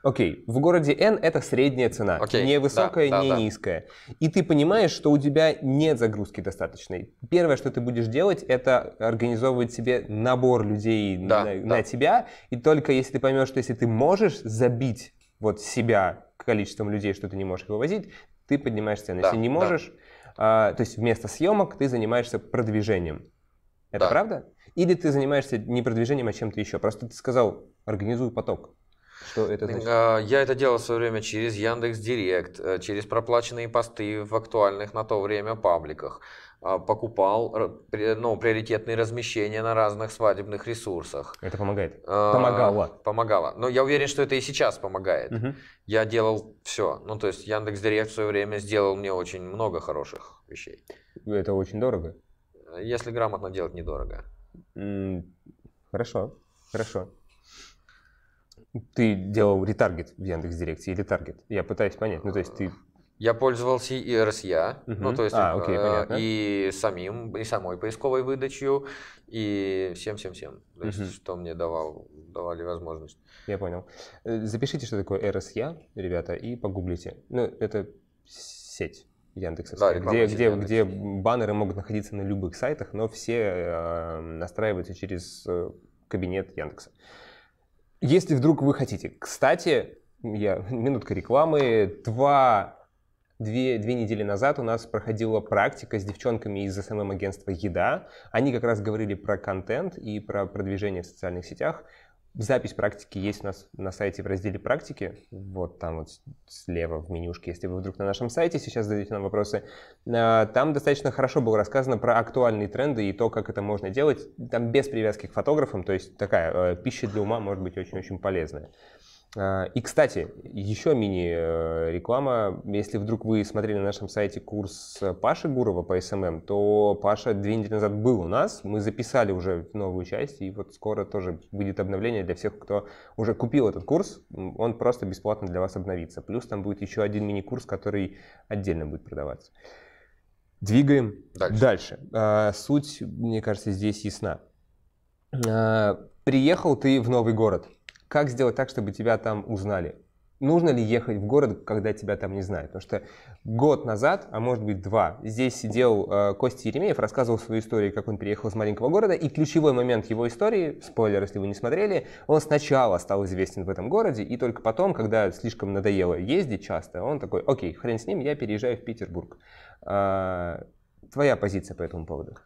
Окей, в городе N это средняя цена,
Окей,
не высокая,
да, да,
не
да.
низкая. И ты понимаешь, что у тебя нет загрузки достаточной. Первое, что ты будешь делать, это организовывать себе набор людей
Да,
на,
да.
на тебя. И только если ты поймешь, что если ты можешь забить вот себя количеством людей, что ты не можешь их вывозить, ты поднимаешь цену.
Да,
если не
да.
можешь, а, то есть вместо съемок ты занимаешься продвижением. Это
Да.
правда? Или ты занимаешься не продвижением, а чем-то еще? Просто ты сказал, организуй поток. Что это значит?
А, Я это делал в свое время через Яндекс Директ, э, через проплаченные посты в актуальных на то время пабликах. А, Покупал ну, приоритетные размещения на разных свадебных ресурсах.
Это помогает.
А,
Помогало.
Помогало. Но я уверен, что это и сейчас помогает.
Мгм.
Я делал все. Ну, то есть Яндекс Директ в свое время сделал мне очень много хороших вещей.
Это очень дорого.
Если грамотно делать, недорого.
Хорошо, хорошо. Ты делал ретаргет в Яндекс.Директе или таргет? Я пытаюсь понять. Ну, то есть ты...
Я пользовался и RSA,
Мгм.
ну то есть
А,
э,
окей, понятно.
и самим, и самой поисковой выдачей, и всем-всем-всем, то есть
Мгм.
что мне давал, давали возможность.
Я понял. Э, Запишите, что такое RSA, ребята, и погуглите. Ну, это сеть Яндекса,
Да,
где, где,
Яндекса.
где баннеры могут находиться на любых сайтах, но все э, настраиваются через э, кабинет Яндекса. Если вдруг вы хотите. Кстати, я, минутка рекламы. Два, две, две недели назад у нас проходила практика с девчонками из СММ-агентства «Еда». Они как раз говорили про контент и про продвижение в социальных сетях. Запись практики есть у нас на сайте в разделе «Практики». Вот там вот слева в менюшке, если вы вдруг на нашем сайте сейчас задаете нам вопросы. А, Там достаточно хорошо было рассказано про актуальные тренды и то, как это можно делать. Там без привязки к фотографам, то есть такая э, пища для ума может быть очень-очень полезная. А, И, кстати, еще мини-реклама. Если вдруг вы смотрели на нашем сайте курс Паши Гурова по SMM, то Паша две недели назад был у нас. Мы записали уже новую часть, и вот скоро тоже выйдет обновление для всех, кто уже купил этот курс. Он просто бесплатно для вас обновится. Плюс там будет еще один мини-курс, который отдельно будет продаваться. Двигаем
Дальше.
дальше. А, Суть, мне кажется, здесь ясна. А, Приехал ты в новый город. Как сделать так, чтобы тебя там узнали? Нужно ли ехать в город, когда тебя там не знают? Потому что год назад, а может быть два, здесь сидел э, Костя Еремеев, рассказывал свою историю, как он переехал из маленького города, и ключевой момент его истории, спойлер, если вы не смотрели, он сначала стал известен в этом городе, и только потом, когда слишком надоело ездить часто, он такой, окей, хрен с ним, я переезжаю в Петербург. А, твоя позиция по этому поводу?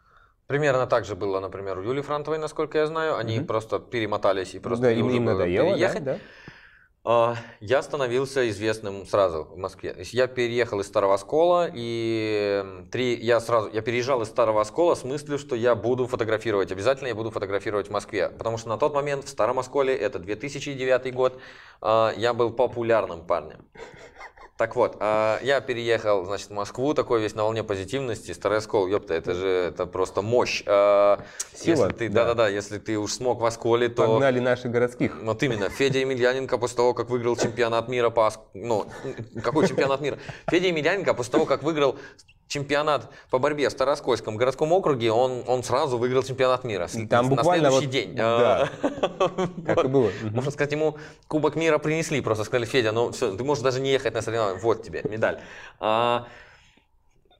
Примерно так же было, например, у Юли Франтовой, насколько я знаю. Они
Мгм.
просто перемотались и просто
да,
им
им, надоело, да,
переехать.
да?
А, Я становился известным сразу в Москве. Я переехал из Старого Оскола, и три, я сразу, я переезжал из Старого Оскола с мыслью, что я буду фотографировать, обязательно я буду фотографировать в Москве. Потому что на тот момент в Старом Осколе, это 2009 год, а, я был популярным парнем. Так вот, а, я переехал, значит, в Москву, такой весь на волне позитивности. Старый оскол, ёпта, это же это просто мощь. А,
Сила,
Если ты,
да.
да-да-да, если ты уж смог в Осколе, то...
Погнали наших городских.
Вот именно, Федя Емельяненко после того, как выиграл чемпионат мира по... Ну, какой чемпионат мира? Федя Емельяненко после того, как выиграл чемпионат по борьбе в Староскольском городском округе, он, он сразу выиграл чемпионат мира.
Там
на
буквально
следующий
вот-
день.
да.
А,
Как и было.
Можно сказать, ему Кубок мира принесли, просто сказали, Федя, ну все, ты можешь даже не ехать на соревнования, вот тебе медаль. А,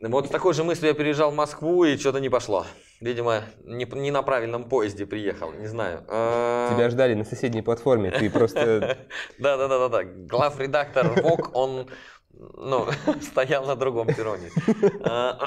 вот с такой же мыслью я переезжал в Москву, и что-то не пошло. Видимо, не, не на правильном поезде приехал, не знаю. А,
Тебя ждали на соседней платформе, ты просто...
Да, да, да, да, да. Главредактор ВОК, он ну, стоял на другом перроне. А,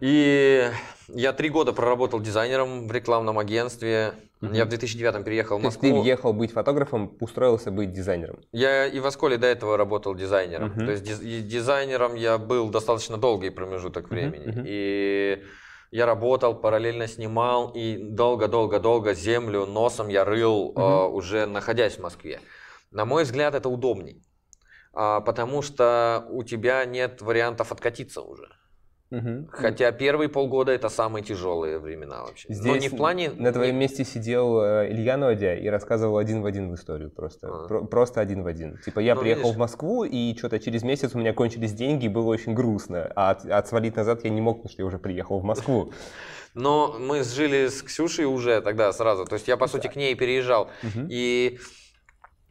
И я три года проработал дизайнером в рекламном агентстве. Я в 2009 переехал в
То есть ты
Москву.
въехал быть фотографом, устроился быть дизайнером.
Я и в Осколе до этого работал дизайнером.
Мгм.
То есть диз- дизайнером я был достаточно долгий промежуток времени.
мгм.
И я работал, параллельно снимал, и долго-долго-долго землю носом я рыл,
Мгм.
э, уже находясь в Москве. На мой взгляд, это удобней. А, потому что у тебя нет вариантов откатиться уже.
Мгм.
Хотя первые полгода это самые тяжелые времена вообще. Но
Здесь
не в плане...
на твоем месте сидел э, Илья Новодя и рассказывал один в один в историю просто.
А.
Про- просто один в один. Типа я
Ну,
приехал
видишь.
в Москву, и что-то через месяц у меня кончились деньги, и было очень грустно. А от, от свалить назад я не мог, потому что я уже приехал в Москву.
Но мы жили с Ксюшей уже тогда сразу. То есть я, по сути, к ней переезжал. И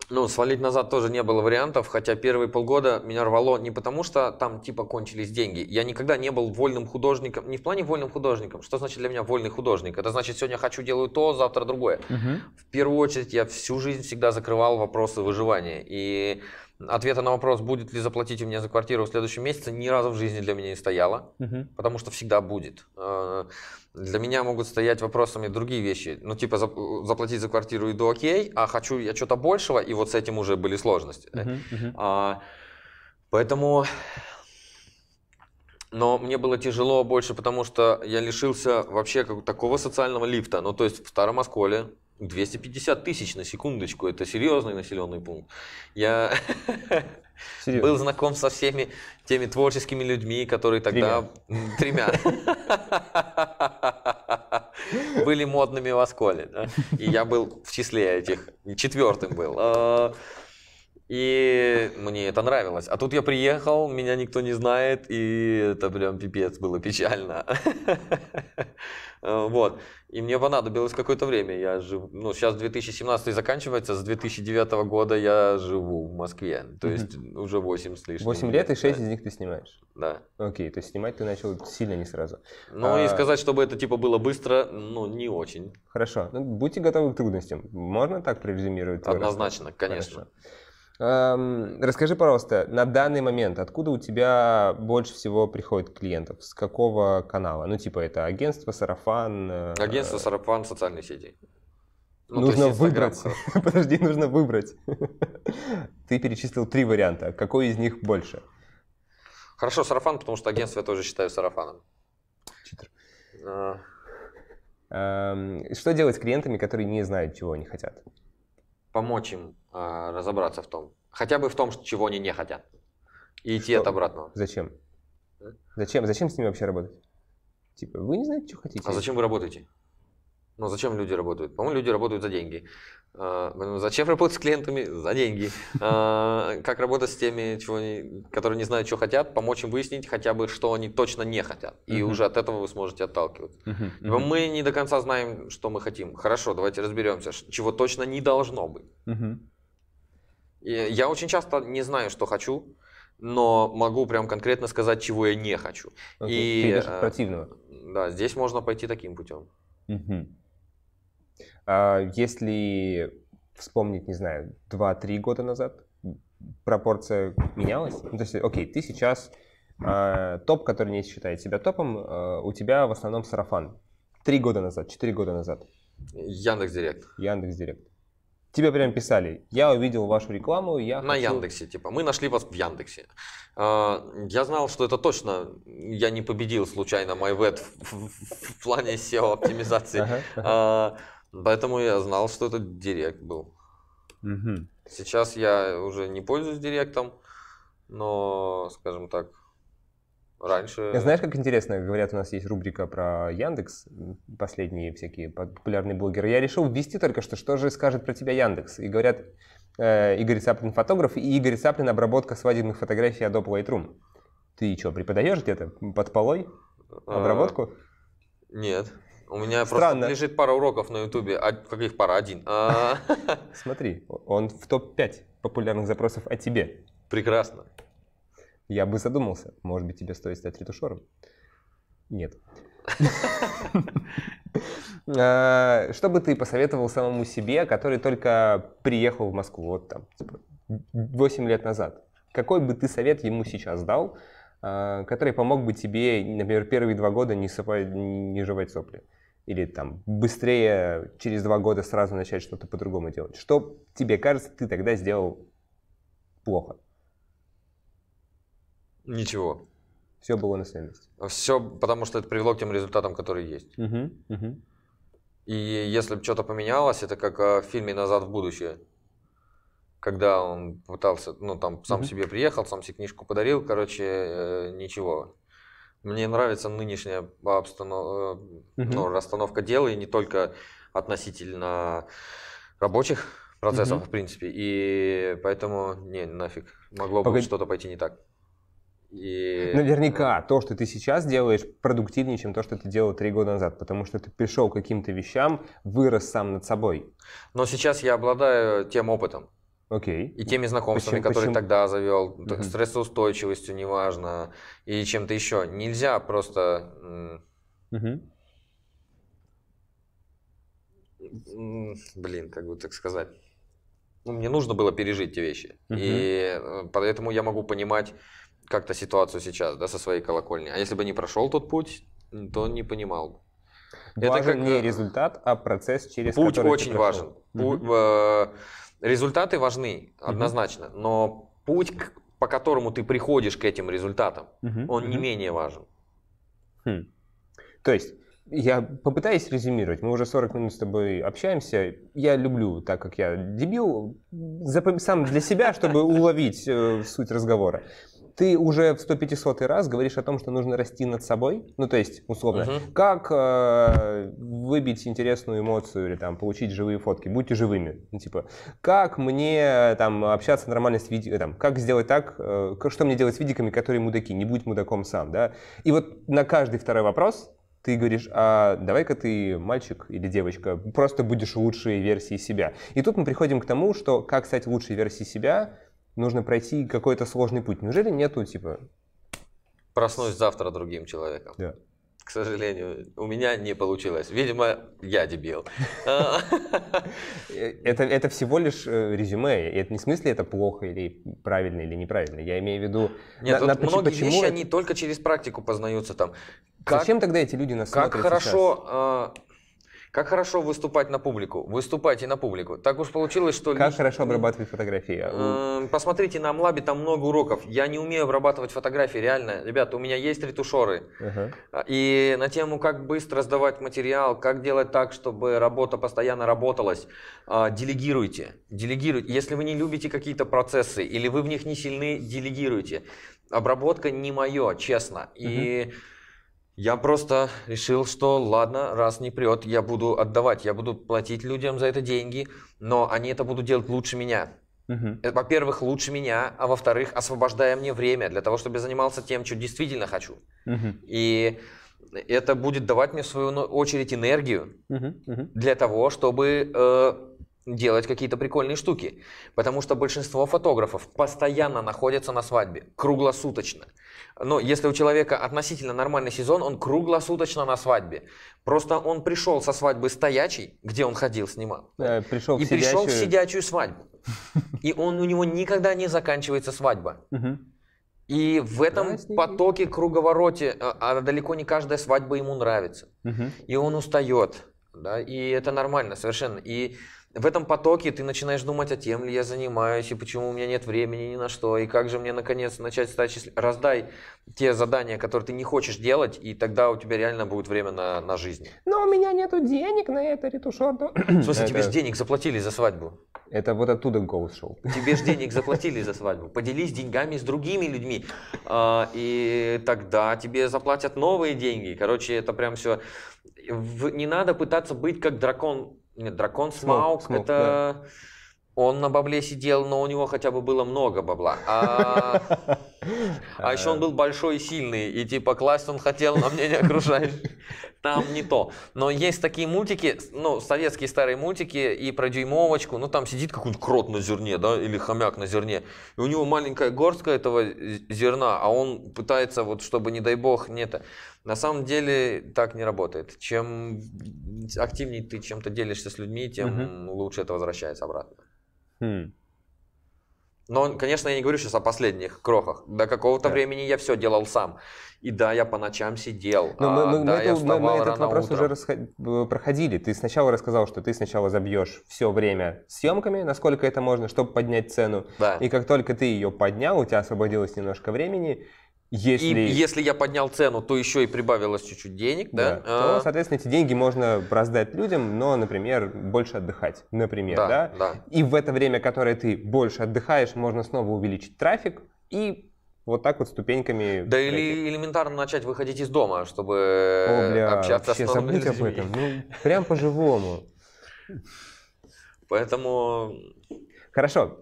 ну, свалить назад тоже не было вариантов, хотя первые полгода меня рвало не потому, что там типа кончились деньги. Я никогда не был вольным художником, не в плане вольным художником. Что значит для меня вольный художник? Это значит, сегодня хочу делаю то, завтра другое.
Мгм.
В первую очередь я всю жизнь всегда закрывал вопросы выживания. И ответа на вопрос, будет ли заплатить у меня за квартиру в следующем месяце, ни разу в жизни для меня не стояло
Мгм.
потому что всегда будет. Для меня могут стоять вопросами другие вещи. Ну, типа, зап- заплатить за квартиру иду окей, а хочу я что-то большего, и вот с этим уже были сложности.
Мгм. Мгм.
А, поэтому... Но мне было тяжело больше, потому что я лишился вообще как, такого социального лифта. Ну, то есть в Старом Осколе 250 тысяч на секундочку, это серьезный населенный пункт. Я
Серьезно.
был знаком со всеми теми творческими людьми, которые тогда... Тремя. Были модными в Осколе. да. И я был в числе этих. Четвертым был. А, И мне это нравилось. А тут я приехал, меня никто не знает, и это прям пипец было печально. А, Вот. И мне понадобилось какое-то время. Я жив... Ну, сейчас 2017 заканчивается, с 2009 года я живу в Москве. То есть уже 8 с лишним.
8 лет и 6
Да.
из них ты снимаешь.
Да.
Окей, то есть снимать ты начал сильно не сразу.
Ну
А-
и сказать, чтобы это типа было быстро, ну не очень.
Хорошо. Ну, будьте готовы к трудностям. Можно так прорезюмировать?
Однозначно, конечно.
Эм, расскажи, пожалуйста, на данный момент, откуда у тебя больше всего приходит клиентов? С какого канала? Ну, типа, это агентство, сарафан? э,
Агентство Сарафан социальные сети. Ну,
нужно
есть
выбрать. Подожди, нужно выбрать. Ты перечислил три варианта. Какой из них больше?
Хорошо, сарафан, потому что агентство я тоже считаю сарафаном.
Читер.
А,
Что делать с клиентами, которые не знают, чего они хотят?
Помочь им разобраться в том, хотя бы в том, чего они не хотят. И идти
Что?
от обратного.
Зачем?
А?
Зачем? Зачем с ними вообще работать? Типа, вы не знаете, что хотите?
А зачем вы работаете? Ну, зачем люди работают? По-моему, люди работают за деньги. А, поэтому зачем работать с клиентами? За деньги. А, Как работать с теми, чего они, которые не знают, что хотят, помочь им выяснить хотя бы, что они точно не хотят. И
Мгм.
уже от этого вы сможете отталкиваться.
Мгм,
Либо
мгм,
мы не до конца знаем, что мы хотим. Хорошо, давайте разберемся, чего точно не должно быть. И я очень часто не знаю, что хочу, но могу прям конкретно сказать, чего я не хочу.
Окей,
И,
Ты
э,
противного.
Да, здесь можно пойти таким путем.
Мгм. А если вспомнить, не знаю, 2-3 года назад, пропорция менялась? Ну, то есть, окей, ты сейчас а, топ, который не считает себя топом, а, у тебя в основном сарафан. Три года назад, четыре года назад,
Яндекс Директ.
Яндекс Директ. Тебе прям писали, я увидел вашу рекламу, я
На
хочу-
Яндексе, типа. Мы нашли вас в Яндексе. А, Я знал, что это точно. Я не победил случайно MyVet в, в- в плане SEO оптимизации.
Ага, ага.
А, Поэтому я знал, что это Директ был. Сейчас я уже не пользуюсь директом, но, скажем так, раньше...
Знаешь, как интересно, говорят, у нас есть рубрика про Яндекс, последние всякие популярные блогеры. Я решил ввести только что, что же скажет про тебя Яндекс. И говорят, э, Игорь Цаплин фотограф и Игорь Цаплин обработка свадебных фотографий Adobe Lightroom. Ты что, преподаешь где-то под полой
а,
обработку?
Нет. У меня
Странно.
просто лежит пара уроков на ютубе. А каких пара? Один. А,
Смотри, он в топ-5 популярных запросов о тебе.
Прекрасно.
Я бы задумался, может быть, тебе стоит стать ретушером? Нет. А, Что бы ты посоветовал самому себе, который только приехал в Москву, вот там, типа, 8 лет назад? Какой бы ты совет ему сейчас дал, а, который помог бы тебе, например, первые два года не, сопа- не жевать сопли? Или там быстрее через два года сразу начать что-то по-другому делать? Что тебе кажется, ты тогда сделал плохо?
Ничего.
Все было на своем месте.
Все потому, что это привело к тем результатам, которые есть.
Мгм, мгм.
И если бы что-то поменялось, это как э, в фильме «Назад в будущее». Когда он пытался, ну там сам
Мгм.
себе приехал, сам себе книжку подарил, короче, э, ничего. Мне нравится нынешняя обстанов...
Мгм.
ну, расстановка дела, и не только относительно рабочих процессов,
Мгм.
в принципе. И поэтому, не, нафиг, могло бы
Погоди.
что-то пойти не так. И...
Наверняка то, что ты сейчас делаешь, продуктивнее, чем то, что ты делал три года назад, потому что ты пришел к каким-то вещам, вырос сам над собой.
Но сейчас я обладаю тем опытом,
Окей.
И теми знакомствами,
Почему-
которые
почему?
тогда завел, т-
Мгм.
стрессоустойчивостью, неважно, и чем-то еще. Нельзя просто,
Мгм.
м, блин, как бы так сказать, ну, мне нужно было пережить те вещи.
Мгм.
И э, поэтому я могу понимать как-то ситуацию сейчас, да, со своей колокольни. А если бы не прошел тот путь, то не понимал бы. Это
Важен
как,
не
э,
результат, а процесс, через
Путь
который
очень важен. Пу- э, результаты важны, однозначно, но путь, по которому ты приходишь к этим результатам, он не менее важен.
Хм. То есть, я попытаюсь резюмировать. Мы уже 40 минут с тобой общаемся. Я люблю, так как я дебил, запом- сам для себя, чтобы уловить э, суть разговора. Ты уже в 150 раз говоришь о том, что нужно расти над собой. Ну, то есть, условно,
Мгм.
как э, выбить интересную эмоцию или там получить живые фотки. Будьте живыми. Ну, типа, как мне там общаться нормально с видео, там, как сделать так, э, что мне делать с видиками, которые мудаки, не будь мудаком сам, да. И вот на каждый второй вопрос ты говоришь, а давай-ка ты, мальчик или девочка, просто будешь лучшей версией себя. И тут мы приходим к тому, что как стать лучшей версией себя, нужно пройти какой-то сложный путь. Неужели нету, типа,
Проснусь завтра другим человеком.
Да.
К сожалению, у меня не получилось. Видимо, я дебил. А,
э, это, это всего лишь э, резюме, и это не в смысле это плохо или правильно или неправильно. Я имею в виду,
Нет,
на- на-
многие
почему
вещи,
это-
они только через практику познаются там. Как,
Зачем тогда эти люди нас
как
смотрят
хорошо... а, Как хорошо выступать на публику. Выступайте на публику. Так уж получилось, что...
Как хорошо обрабатывать фотографии?
Эм, Посмотрите на Амлабе, там много уроков. Я не умею обрабатывать фотографии, реально. Ребята, у меня есть ретушеры. А, И на тему, как быстро сдавать материал, как делать так, чтобы работа постоянно работалась, а, делегируйте. Делегируйте. Если вы не любите какие-то процессы или вы в них не сильны, делегируйте. Обработка не мое, честно. И я просто решил, что ладно, раз не прет, я буду отдавать, я буду платить людям за это деньги, но они это будут делать лучше меня. Э, Во-первых, лучше меня, а во-вторых, освобождая мне время для того, чтобы я занимался тем, что действительно хочу.
Мгм.
И это будет давать мне в свою очередь энергию
Мгм. Мгм.
для того, чтобы э, делать какие-то прикольные штуки. Потому что большинство фотографов постоянно находятся на свадьбе, круглосуточно. Но если у человека относительно нормальный сезон, он круглосуточно на свадьбе. Просто он пришел со свадьбы стоячей, где он ходил, снимал,
Э, Пришел
и
в
пришел в
сидячую-
сидячую свадьбу. И он, у него никогда не заканчивается свадьба. И в этом
Праздники.
потоке, круговороте, а, а далеко не каждая свадьба ему нравится. И он устает. Да? И это нормально совершенно. И в этом потоке ты начинаешь думать, а тем ли я занимаюсь, и почему у меня нет времени ни на что, и как же мне наконец начать стать счастливым. Раздай те задания, которые ты не хочешь делать, и тогда у тебя реально будет время на, на жизнь.
Но у меня нету денег на это ретушер.
В смысле, тебе же денег заплатили за свадьбу.
Это вот оттуда голос шел.
Тебе же денег заплатили за свадьбу. Поделись деньгами с другими людьми. А, и тогда тебе заплатят новые деньги. Короче, это прям все. Не надо пытаться быть как дракон. Нет, дракон Смаук.
Смаук,
это...
да.
Он на бабле сидел, но у него хотя бы было много бабла. А, а еще он был большой и сильный, и типа класть он хотел, но мне не окружающих. Там не то. Но есть такие мультики, ну, советские старые мультики, и про дюймовочку, ну, там сидит какой-нибудь крот на зерне, да, или хомяк на зерне, и у него маленькая горстка этого зерна, а он пытается, вот, чтобы, не дай бог, не это. На самом деле так не работает. Чем активнее ты чем-то делишься с людьми, тем угу. лучше это возвращается обратно.
Хм.
Но, конечно, я не говорю сейчас о последних крохах. До какого-то да. времени я все делал сам. И да, я по ночам сидел.
Но
а,
мы, мы,
да,
мы,
я
мы, мы этот
рано
вопрос
утром.
уже расход... проходили. Ты сначала рассказал, что ты сначала забьешь все время съемками, насколько это можно, чтобы поднять цену.
Да.
И как только ты ее поднял, у тебя освободилось немножко времени. Если...
И если я поднял цену, то еще и прибавилось чуть-чуть денег, да?
да то, соответственно, эти деньги можно раздать людям, но, например, больше отдыхать, например,
да,
да?
да.
И в это время, которое ты больше отдыхаешь, можно снова увеличить трафик и вот так вот ступеньками.
Да или элементарно начать выходить из дома, чтобы
О, бля,
общаться
вообще,
с новыми
забудь об
людьми.
этом. Ну, прям по-живому.
Поэтому
Хорошо.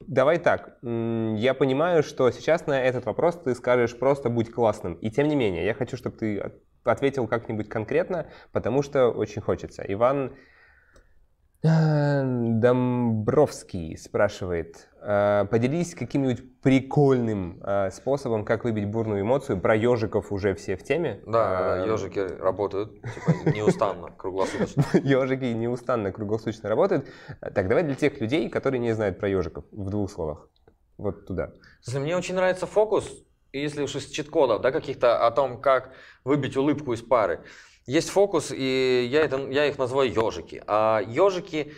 Давай так. Я понимаю, что сейчас на этот вопрос ты скажешь просто будь классным. И тем не менее, я хочу, чтобы ты от- ответил как-нибудь конкретно, потому что очень хочется. Иван Домбровский спрашивает, э, поделись каким-нибудь прикольным э, способом, как выбить бурную эмоцию. Про ежиков уже все в теме.
да,
Э,
ежики работают типа, неустанно, круглосуточно.
Ежики неустанно круглосуточно работают. Так, давай для тех людей, которые не знают про ежиков, в двух словах. Вот туда.
Слушай, мне очень нравится фокус, если уж из чит-кодов, да, каких-то о том, как выбить улыбку из пары. Есть фокус, и я, это, я их называю ежики. А ежики,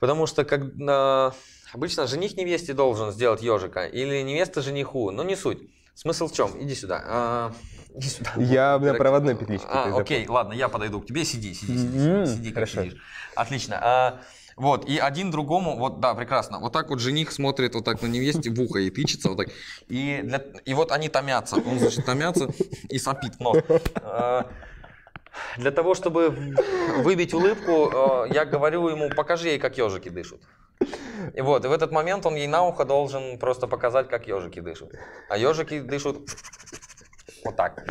потому что как, а, обычно жених невесте должен сделать ежика, или невеста жениху, но не суть. Смысл в чем? Иди сюда. А, иди сюда.
Я на
Дурак.
проводной петличке. ты
А, окей, ладно, я подойду к тебе, сиди, сиди, сиди,
М,
сиди, сиди, как
хорошо.
сидишь. Отлично. А, вот, и один другому, вот, да, прекрасно. Вот так вот жених смотрит вот так на невесте в ухо и тычется вот так. И, для, и вот они томятся. Он, значит, томятся и сопит нос. А, Для того, чтобы выбить улыбку, э, я говорю ему, покажи ей, как ежики дышат. И вот, и в этот момент он ей на ухо должен просто показать, как ежики дышат. А ежики дышат вот так.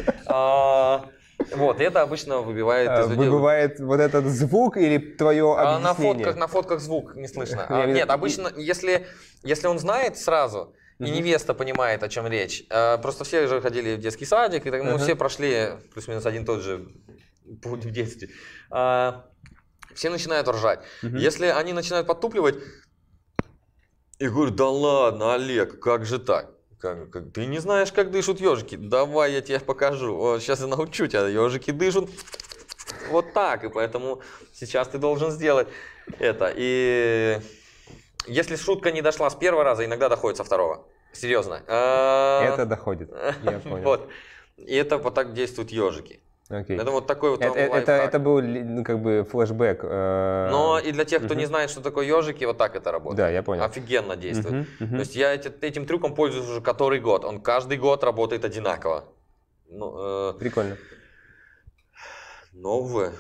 Вот, и это обычно выбивает
А,
из людей улыбку.
Выбывает вот этот звук или твое
А на
объяснение?
фотках, на фотках звук не слышно. А, нет, обычно, если, если он знает сразу, и невеста понимает, о чем речь. а, Просто все же ходили в детский садик, и так, мы
Ага.
все прошли плюс-минус один тот же путь в детстве. А, Все начинают ржать.
Мгм.
Если они начинают подтупливать, и говорю, да ладно, Олег, как же так? Как, как- ты не знаешь, как дышат ежики? Давай я тебе покажу. Вот, сейчас я научу тебя. Ежики дышат вот так. И поэтому сейчас ты должен сделать это. И если шутка не дошла с первого раза, иногда доходит со второго. Серьезно. А,
Это доходит. Я понял.
Вот. И это вот так действуют ежики.
Окей.
Это вот такой вот
Это, это, это был ну, как бы флешбэк. э,
Но и для тех, кто не
мгм.
знает, что такое ежики, вот так это работает.
Да, я понял.
Офигенно действует.
Мгм, мгм.
То есть я эти- этим трюком пользуюсь уже который год. Он каждый год работает одинаково. Ну, э,
Прикольно.
новое.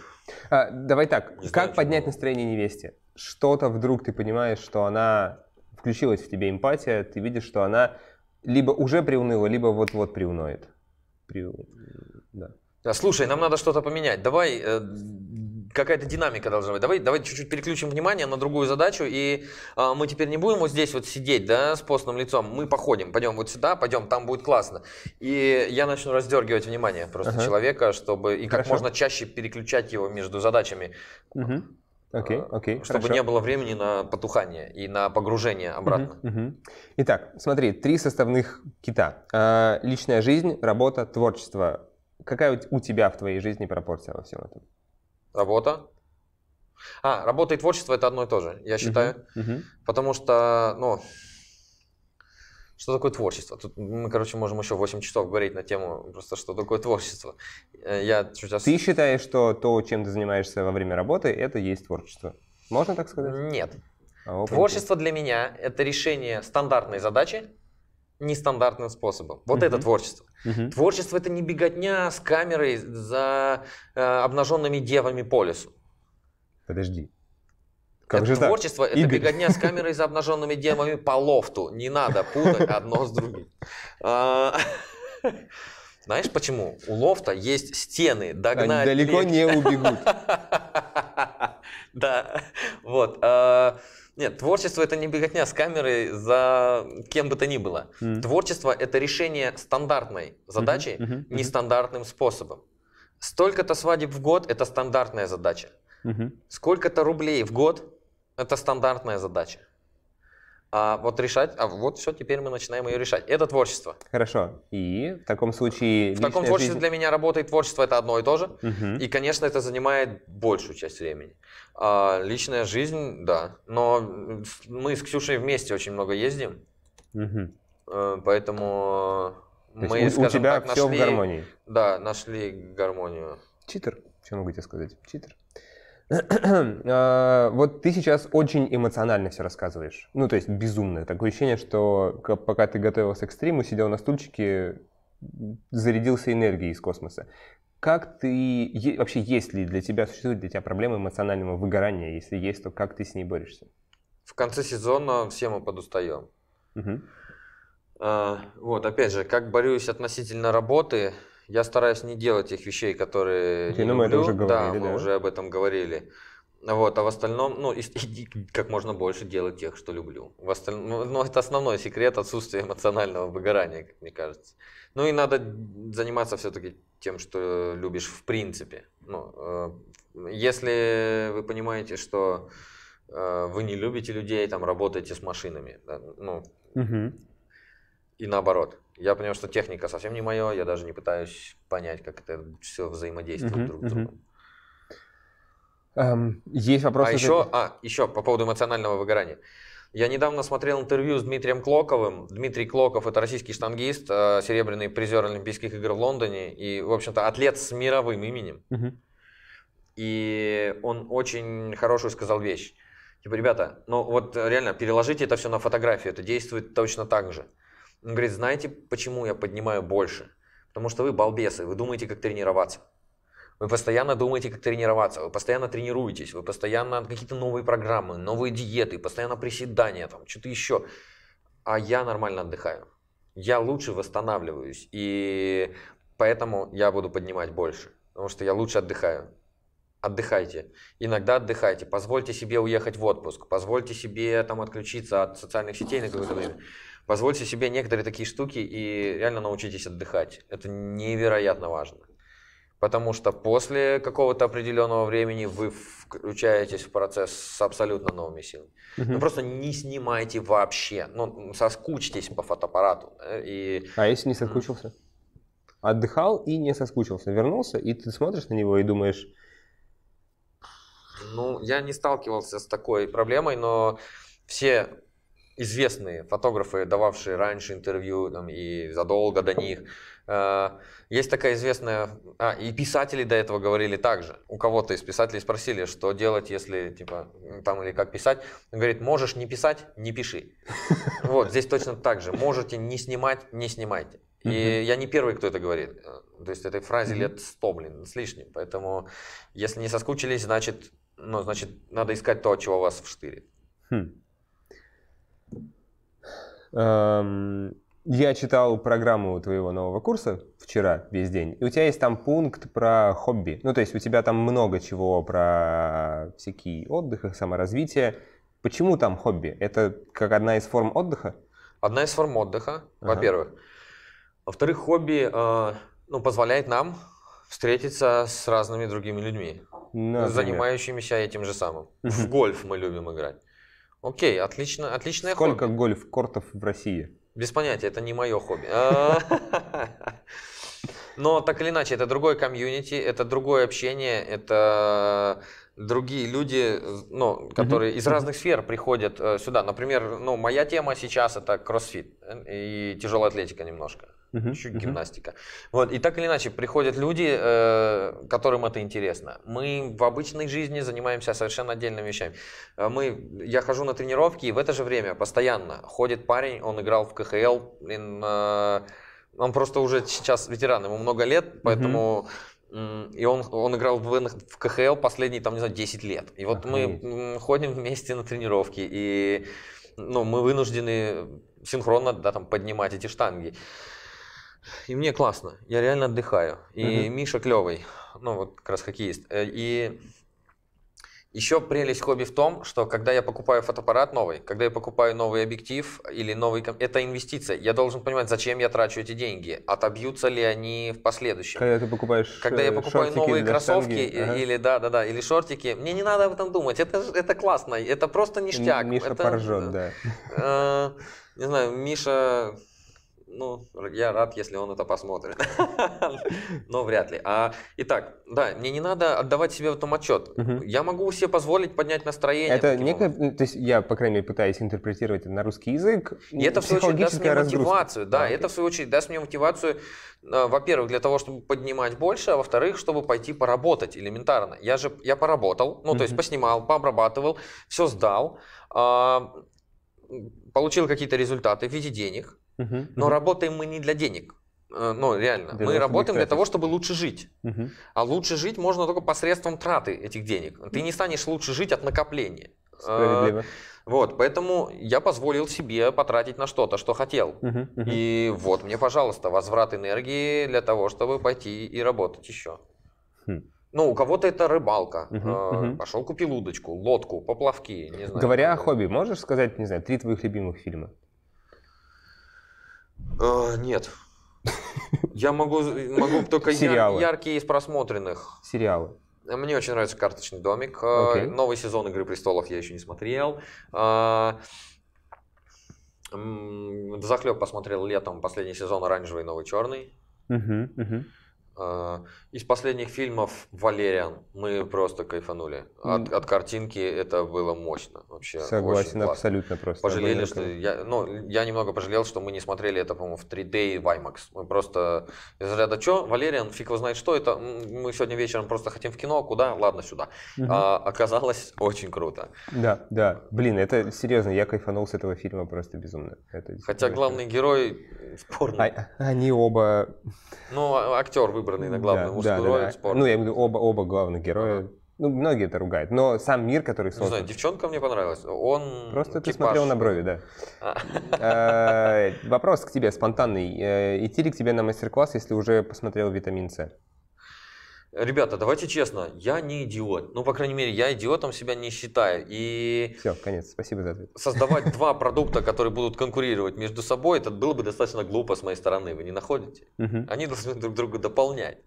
А, давай так,
Не знаю,
как
что
поднять
было.
настроение невесте? Что-то вдруг ты понимаешь, что она включилась в тебе эмпатия, ты видишь, что она либо уже приуныла, либо вот-вот приуноет. Приу-
Слушай, нам надо что-то поменять. Давай, э, какая-то динамика должна быть. Давай, давай чуть-чуть переключим внимание на другую задачу, и а, мы теперь не будем вот здесь вот сидеть, да, с постным лицом. Мы походим, пойдем вот сюда, пойдем, там будет классно. И я начну раздергивать внимание просто
Ага.
человека, чтобы и как
Хорошо.
можно чаще переключать его между задачами,
Мгм. Окей,
э,
окей,
чтобы
хорошо.
не было времени на потухание и на погружение обратно.
Мгм, мгм. Итак, смотри, три составных кита. А, личная жизнь, работа, творчество. Какая у- тебя в твоей жизни пропорция во всем этом?
Работа. А, работа и творчество это одно и то же, я считаю.
Мгм, мгм.
Потому что, ну, что такое творчество? Тут мы, короче, можем еще 8 часов говорить на тему, просто что такое творчество. Э, Я чуть ос-
Ты считаешь, что то, чем ты занимаешься во время работы, это есть творчество? Можно так сказать?
Нет.
А,
Творчество для меня – это решение стандартной задачи нестандартным способом. Вот
Мгм.
это творчество.
Мгм.
Творчество – это не беготня с камерой за э, обнаженными девами по лесу.
Подожди. Как
это
же так?
творчество – это
Игорь.
беготня с камерой за обнаженными девами по лофту. Не надо путать одно с другим. А, Знаешь почему? У лофта есть стены,
Они
догнать
далеко
легче.
не убегут.
Да, вот. Нет, творчество это не беготня с камерой за кем бы то ни было.
М.
Творчество это решение стандартной задачи
мгм, мгм.
нестандартным способом. Столько-то свадеб в год это стандартная задача.
Мгм.
Сколько-то рублей в год это стандартная задача. А вот решать, а вот все, теперь мы начинаем ее решать. Это творчество.
Хорошо. И в таком случае
В таком творчестве
жизнь-
для меня работа и творчество это одно и то же.
Мгм.
И, конечно, это занимает большую часть времени. А личная жизнь, да. Но мы с Ксюшей вместе очень много ездим, э, поэтому
То
мы,
у- у, тебя
так,
все в
нашли-
гармонии.
Да, нашли гармонию.
Читер. Что могу тебе сказать? Читер. А, Вот ты сейчас очень эмоционально все рассказываешь. Ну, то есть безумно. Такое ощущение, что пока ты готовился к стриму, сидел на стульчике, зарядился энергией из космоса. Как ты... Вообще, есть ли для тебя, существует для тебя проблема эмоционального выгорания? Если есть, то как ты с ней борешься?
В конце сезона все мы подустаем.
Мгм.
А, Вот, опять же, как борюсь относительно работы, я стараюсь не делать тех вещей, которые
Окей,
не
ну мы это
люблю.
уже говорили,
да, мы
да.
уже об этом говорили. Вот, а в остальном, ну, и, и как можно больше делать тех, что люблю. В остальном, ну, ну, это основной секрет отсутствия эмоционального выгорания, как мне кажется. Ну и надо заниматься все-таки тем, что любишь в принципе. Ну, э, если вы понимаете, что э, вы не любите людей, там работаете с машинами, да, ну,
Мгм.
и наоборот. Я понял, что техника совсем не мое, я даже не пытаюсь понять, как это все взаимодействует
Мгм,
друг с
мгм.
другом.
Эм, Есть вопросы?
А еще, а, еще по поводу эмоционального выгорания. Я недавно смотрел интервью с Дмитрием Клоковым. Дмитрий Клоков это российский штангист, э, серебряный призер Олимпийских игр в Лондоне и, в общем-то, атлет с мировым именем.
Мгм.
И он очень хорошую сказал вещь. Типа, ребята, ну вот э, реально переложите это все на фотографию, это действует точно так же. Он говорит, знаете, почему я поднимаю больше? Потому что вы балбесы, вы думаете, как тренироваться. Вы постоянно думаете, как тренироваться, вы постоянно тренируетесь, вы постоянно какие-то новые программы, новые диеты, постоянно приседания, там, что-то еще. А я нормально отдыхаю. Я лучше восстанавливаюсь, и поэтому я буду поднимать больше, потому что я лучше отдыхаю. Отдыхайте. Иногда отдыхайте. Позвольте себе уехать в отпуск. Позвольте себе там отключиться от социальных сетей на какое-то время. Позвольте себе некоторые такие штуки и реально научитесь отдыхать. Это невероятно важно. Потому что после какого-то определенного времени вы включаетесь в процесс с абсолютно новыми силами.
Мгм.
Ну просто не снимайте вообще. Ну, соскучьтесь по фотоаппарату. И
А если не соскучился? Отдыхал и не соскучился. Вернулся, и ты смотришь на него и думаешь,
Ну, я не сталкивался с такой проблемой, но все известные фотографы, дававшие раньше интервью там, и задолго до них, э, есть такая известная... А, и писатели до этого говорили также. У кого-то из писателей спросили, что делать, если, типа, там или как писать. Он говорит, можешь не писать, не пиши. Вот, здесь точно так же. Можете не снимать, не снимайте. И я не первый, кто это говорит. Э, То есть этой фразе лет 100, блин, с лишним. Поэтому если не соскучились, значит, ну, значит, надо искать то, от чего вас вштырит.
Хм. Эм, Я читал программу твоего нового курса вчера весь день, и у тебя есть там пункт про хобби. Ну, то есть у тебя там много чего про всякий отдых и саморазвитие. Почему там хобби? Это как одна из форм отдыха?
Одна из форм отдыха,
Ага.
во-первых. Во-вторых, хобби э, ну, позволяет нам встретиться с разными другими людьми,
Например.
занимающимися этим же самым. В гольф мы любим играть. Окей, отлично, отличное
Сколько
хобби.
гольф-кортов в России?
Без понятия, это не мое хобби. А, Но так или иначе, это другой комьюнити, это другое общение, это другие люди, ну, которые из
мгм.
разных сфер приходят э, сюда. Например, ну, моя тема сейчас это кроссфит э, и тяжелая атлетика немножко.
Мгм,
чуть
мгм.
гимнастика. Вот, и так или иначе приходят люди, э, которым это интересно. Мы в обычной жизни занимаемся совершенно отдельными вещами. Э, Мы, я хожу на тренировки, и в это же время постоянно ходит парень, он играл в КХЛ, блин, э, он просто уже сейчас ветеран, ему много лет, поэтому... м, И он, он играл в, в КХЛ последние, там, не знаю, 10 лет. И вот мы
Охренеть.
м, ходим вместе на тренировки, и ну, мы вынуждены синхронно да, там, поднимать эти штанги. И мне классно, я реально отдыхаю. И
Мгм.
Миша клевый, ну вот как раз хоккеист. Э, И еще прелесть хобби в том, что когда я покупаю фотоаппарат новый, когда я покупаю новый объектив или новый... Это инвестиция. Я должен понимать, зачем я трачу эти деньги. Отобьются ли они в последующем.
Когда ты покупаешь
Когда я
э,
покупаю новые кроссовки
штанги, ага.
или да, да, да, или шортики, мне не надо об этом думать. Это, это классно, это просто ништяк.
Миша
это,
поржет, да.
э, не знаю, Миша, ну, я рад, если он это посмотрит. Но вряд ли. А, итак, да, мне не надо отдавать себе в этом отчет.
Мгм.
Я могу себе позволить поднять настроение.
Это некое,
образом.
ну, то есть я, по крайней мере, пытаюсь интерпретировать это на русский язык.
И это, в свою очередь, даст мне
разгрузка.
мотивацию. Да,
окей.
это, в свою очередь, даст мне мотивацию, э, во-первых, для того, чтобы поднимать больше, а во-вторых, чтобы пойти поработать элементарно. Я же, я поработал, ну, то есть поснимал, пообрабатывал, все сдал, а, получил какие-то результаты в виде денег,
Мгм,
но
мгм,
работаем мы не для денег. Э, Ну, реально.
Для
мы работаем для того, чтобы лучше жить.
мгм.
А лучше жить можно только посредством траты этих денег. Ты не станешь лучше жить от накопления. Э,
Справедливо.
Вот, поэтому я позволил себе потратить на что-то, что хотел.
Мгм, мгм.
И вот мне, пожалуйста, возврат энергии для того, чтобы пойти и работать еще.
Хм.
Ну, у кого-то это рыбалка. Э,
мгм.
Пошел купил удочку, лодку, поплавки, не знаю.
Говоря о
Э,
хобби, можешь сказать, не знаю, три твоих любимых фильма?
Э, Нет. Я могу, могу только яр-
Сериалы.
яркие из просмотренных.
Сериалы.
Мне очень нравится карточный домик. Э,
Окей.
Новый сезон Игры престолов я еще не смотрел. А, Захлеб посмотрел летом последний сезон Оранжевый, Новый Черный.
Мгм, мгм.
А, Из последних фильмов Валериан мы просто кайфанули. От, от картинки это было мощно. Вообще
Согласен, абсолютно просто.
Пожалели, что я, ну, я немного пожалел, что мы не смотрели это, по-моему, в 3D и в IMAX. Мы просто из ряда что, Валериан, фиг его знает что это. Мы сегодня вечером просто хотим в кино, куда? Ладно, сюда.
Мгм.
А, оказалось очень круто.
Да, да. Блин, это серьезно, я кайфанул с этого фильма просто безумно. Это
Хотя главный герой спорный.
А- они оба...
Ну, а- актер выбранный на главную
да,
мужскую
да, да.
спорный.
Ну, я виду, оба, оба главных героя. Ну, многие это ругают. Но сам мир, который
Не знаю,
создан...
девчонка мне понравилась. Он
Просто ты
типаж.
смотрел на брови, да. Вопрос к тебе спонтанный. Идти ли к тебе на мастер-класс, если уже посмотрел витамин С?
Ребята, давайте честно, я не идиот. Ну, по крайней мере, я идиотом себя не считаю. И
Все, конец. Спасибо за ответ.
создавать два продукта, которые будут конкурировать между собой, это было бы достаточно глупо с моей стороны, вы не находите? Они должны друг друга дополнять.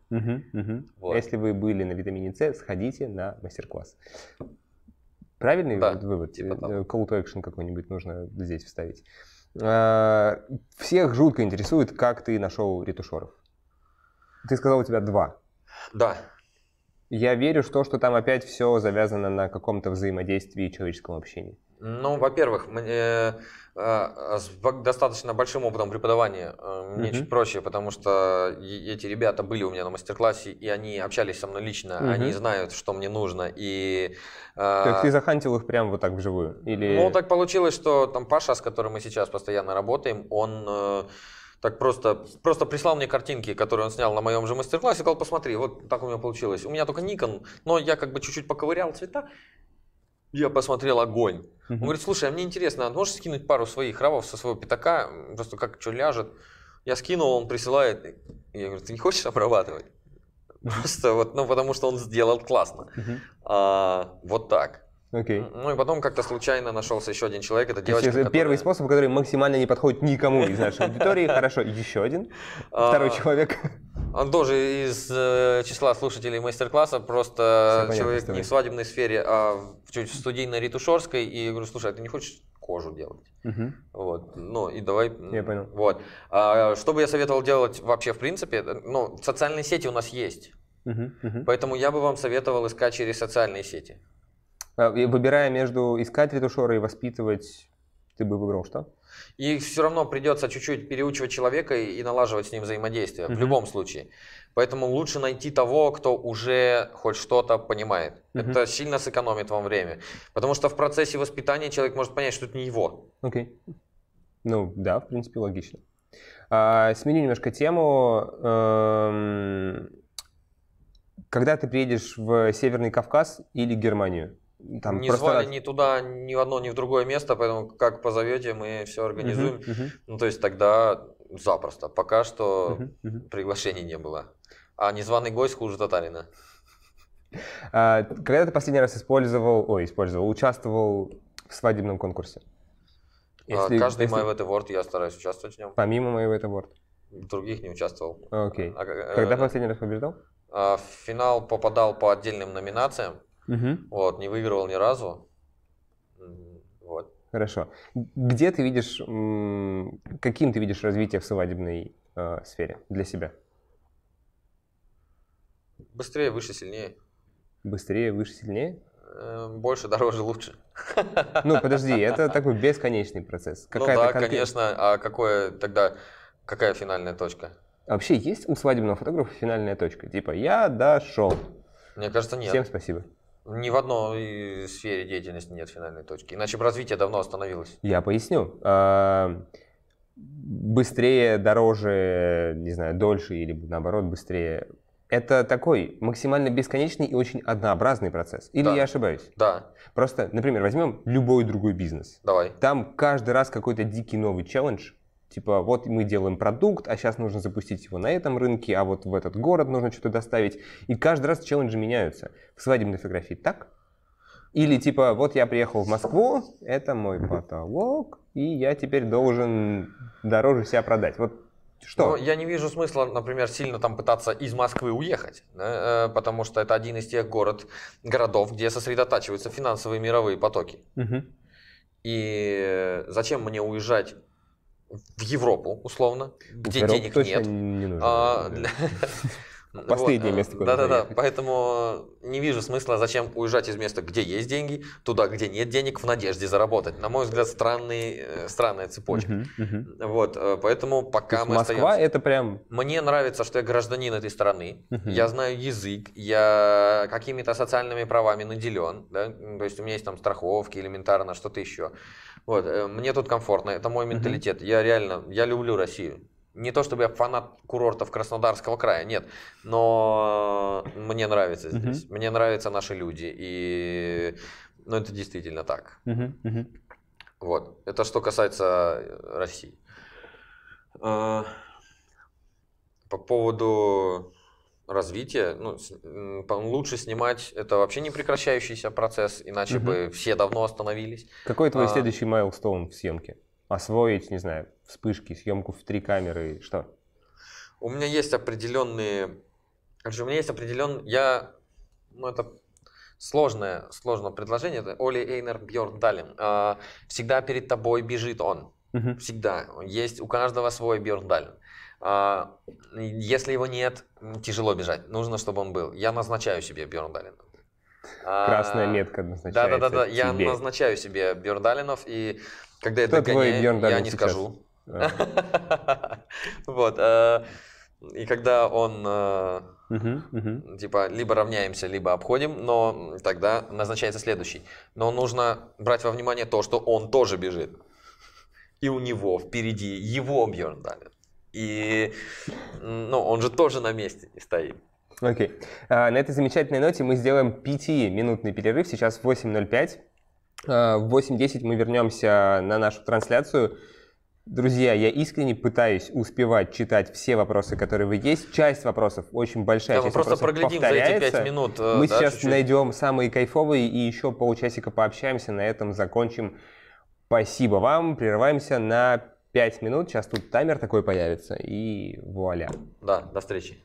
Вот.
Если вы были на витамине С, сходите на мастер-класс. Правильный
Да,
вывод?
типа того.
Э, Call to action какой-нибудь нужно здесь вставить. Э, Всех жутко интересует, как ты нашел ретушеров. Ты сказал, у тебя два.
Да,
Я верю в то, что там опять все завязано на каком-то взаимодействии и человеческом общении.
ну, во-первых, мне э, э, с достаточно большим опытом преподавания э, мне
Мгм.
чуть проще, потому что эти ребята были у меня на мастер-классе, и они общались со мной лично,
Мгм.
они знают, что мне нужно, и... э,
То есть ты захантил их прям вот так вживую? Или...
Ну, так получилось, что там Паша, с которым мы сейчас постоянно работаем, он э, так просто, просто прислал мне картинки, которые он снял на моем же мастер-классе, сказал, посмотри, вот так у меня получилось. У меня только Nikon, но я как бы чуть-чуть поковырял цвета, я посмотрел огонь. Он говорит, слушай, а мне интересно, а можешь скинуть пару своих равов со своего пятака, просто как что ляжет? Я скинул, он присылает, я говорю, ты не хочешь обрабатывать? Просто вот, ну, потому что он сделал классно.
Мгм.
А, вот так.
Окей.
Ну и потом как-то случайно нашелся еще один человек, это
То есть
девочка,
это первый способ, который максимально не подходит никому из нашей аудитории. Хорошо, еще один.
А,
Второй человек.
Он тоже из э, числа слушателей мастер-класса, просто человек не в свадебной сфере, а в чуть в студийной ретушерской. И я говорю, слушай, а ты не хочешь кожу делать? Вот, ну и давай.
Я понял.
Вот. А, что бы я советовал делать вообще в принципе? Ну, социальные сети у нас есть, поэтому я бы вам советовал искать через социальные сети.
И Выбирая между искать ретушера и воспитывать, ты бы выбрал что?
И все равно придется чуть-чуть переучивать человека и налаживать с ним взаимодействие. В
Мгм.
любом случае. Поэтому лучше найти того, кто уже хоть что-то понимает.
Мгм.
Это сильно сэкономит вам время. Потому что в процессе воспитания человек может понять, что это не его.
Окей. Ну, да, в принципе, логично. А, сменю немножко тему. Эм, Когда ты приедешь в Северный Кавказ или Германию? Там
не
просто
звали ни туда, ни в одно, ни в другое место, поэтому как позовете, мы все организуем.
Мгм, мгм,
Ну, то есть тогда запросто. Пока что
мгм, мгм.
приглашений не было. А незваный гость хуже татарина.
А, Когда ты последний раз использовал, ой, использовал, участвовал в свадебном конкурсе?
А,
Если-
Каждый
если
этой ворд я стараюсь участвовать в нем.
Помимо моего.
В других не участвовал.
Окей.
А, э,
Когда последний раз побеждал?
а, в финал попадал по отдельным номинациям.
Мгм.
Вот, не выигрывал ни разу. Вот.
Хорошо. Где ты видишь, каким ты видишь развитие в свадебной э, сфере для себя?
Быстрее, выше, сильнее.
Быстрее, выше, сильнее?
Э, Больше, дороже, лучше.
Ну, подожди, это такой бесконечный процесс.
Ну
Какая-то
да,
конкрет-
конечно. А какое тогда, какая финальная точка?
Вообще есть у свадебного фотографа финальная точка? Типа, я дошел.
Мне кажется, нет.
Всем спасибо.
Ни в одной сфере деятельности нет финальной точки. Иначе бы развитие давно остановилось.
Я поясню. Быстрее, дороже, не знаю, дольше или наоборот быстрее. Это такой максимально бесконечный и очень однообразный процесс. Или
Да.
я ошибаюсь?
Да,
Просто, например, возьмем любой другой бизнес.
давай.
Там каждый раз какой-то дикий новый челлендж. Типа, вот мы делаем продукт, а сейчас нужно запустить его на этом рынке, а вот в этот город нужно что-то доставить. И каждый раз челленджи меняются. В свадебной фотографии так? Или типа, вот я приехал в Москву, это мой потолок, и я теперь должен дороже себя продать. Вот что?
Но я не вижу смысла, например, сильно там пытаться из Москвы уехать, да, э, потому что это один из тех город, городов, где сосредотачиваются финансовые мировые потоки.
Мгм.
И зачем мне уезжать в Европу, условно, где денег нет?
не.
А,
Да. Последнее
Вот,
место, куда
Да-да-да, поэтому не вижу смысла, зачем уезжать из места, где есть деньги, туда, где нет денег, в надежде заработать. На мой взгляд, странный, э, странная цепочка.
Мгм, мгм.
Вот, э, поэтому
То
пока мы
Москва
остаемся...
это прям...
Мне нравится, что я гражданин этой страны,
Мгм.
я знаю язык, я какими-то социальными правами наделен, да? то есть у меня есть там страховки, элементарно, что-то еще. Вот, э, мне тут комфортно, это мой менталитет, я реально, я люблю Россию. Не то чтобы я фанат курортов Краснодарского края, нет, но мне нравится здесь, мне нравятся наши люди, и ну, это действительно так.
Мгм, мгм.
Вот, это что касается э, России. А, По поводу развития, ну, лучше снимать, это вообще не прекращающийся процесс, иначе
Мгм.
бы все давно остановились.
Какой твой
А.
следующий майлстоун в съемке? Освоить, не знаю, вспышки, съемку в три камеры, что?
У меня есть определенные, короче, у меня есть определенный, я, ну это сложное, сложное предложение, это Оли Эйнер Бьорн Далин. А, Всегда перед тобой бежит он. Всегда. Есть у каждого свой Бьорндален. А, если его нет, тяжело бежать. Нужно, чтобы он был. Я назначаю себе Бьорндалена. А,
Красная метка назначается
да, да, да. Я назначаю себе Бьорндаленов, и когда я
Кто твой
догоняю, я не
сейчас?
скажу.
А,
Вот. э, И когда он э, типа либо равняемся, либо обходим, но тогда назначается следующий. Но нужно брать во внимание то, что он тоже бежит. И у него впереди его Бьерн Далин. И ну, он же тоже на месте не стоит.
Окей. А, На этой замечательной ноте мы сделаем пятиминутный перерыв. Сейчас 8.05. А, В 8.10 мы вернемся на нашу трансляцию. Друзья, я искренне пытаюсь успевать читать все вопросы, которые вы есть. Часть вопросов, очень большая
Да, мы
часть
просто
вопросов
проглядим за эти
повторяется.
пять минут. э,
Мы
да,
сейчас
чуть-чуть.
найдем самые кайфовые и еще полчасика пообщаемся. На этом закончим. Спасибо вам. Прерываемся на 5 минут. Сейчас тут таймер такой появится. И вуаля.
Да, до встречи.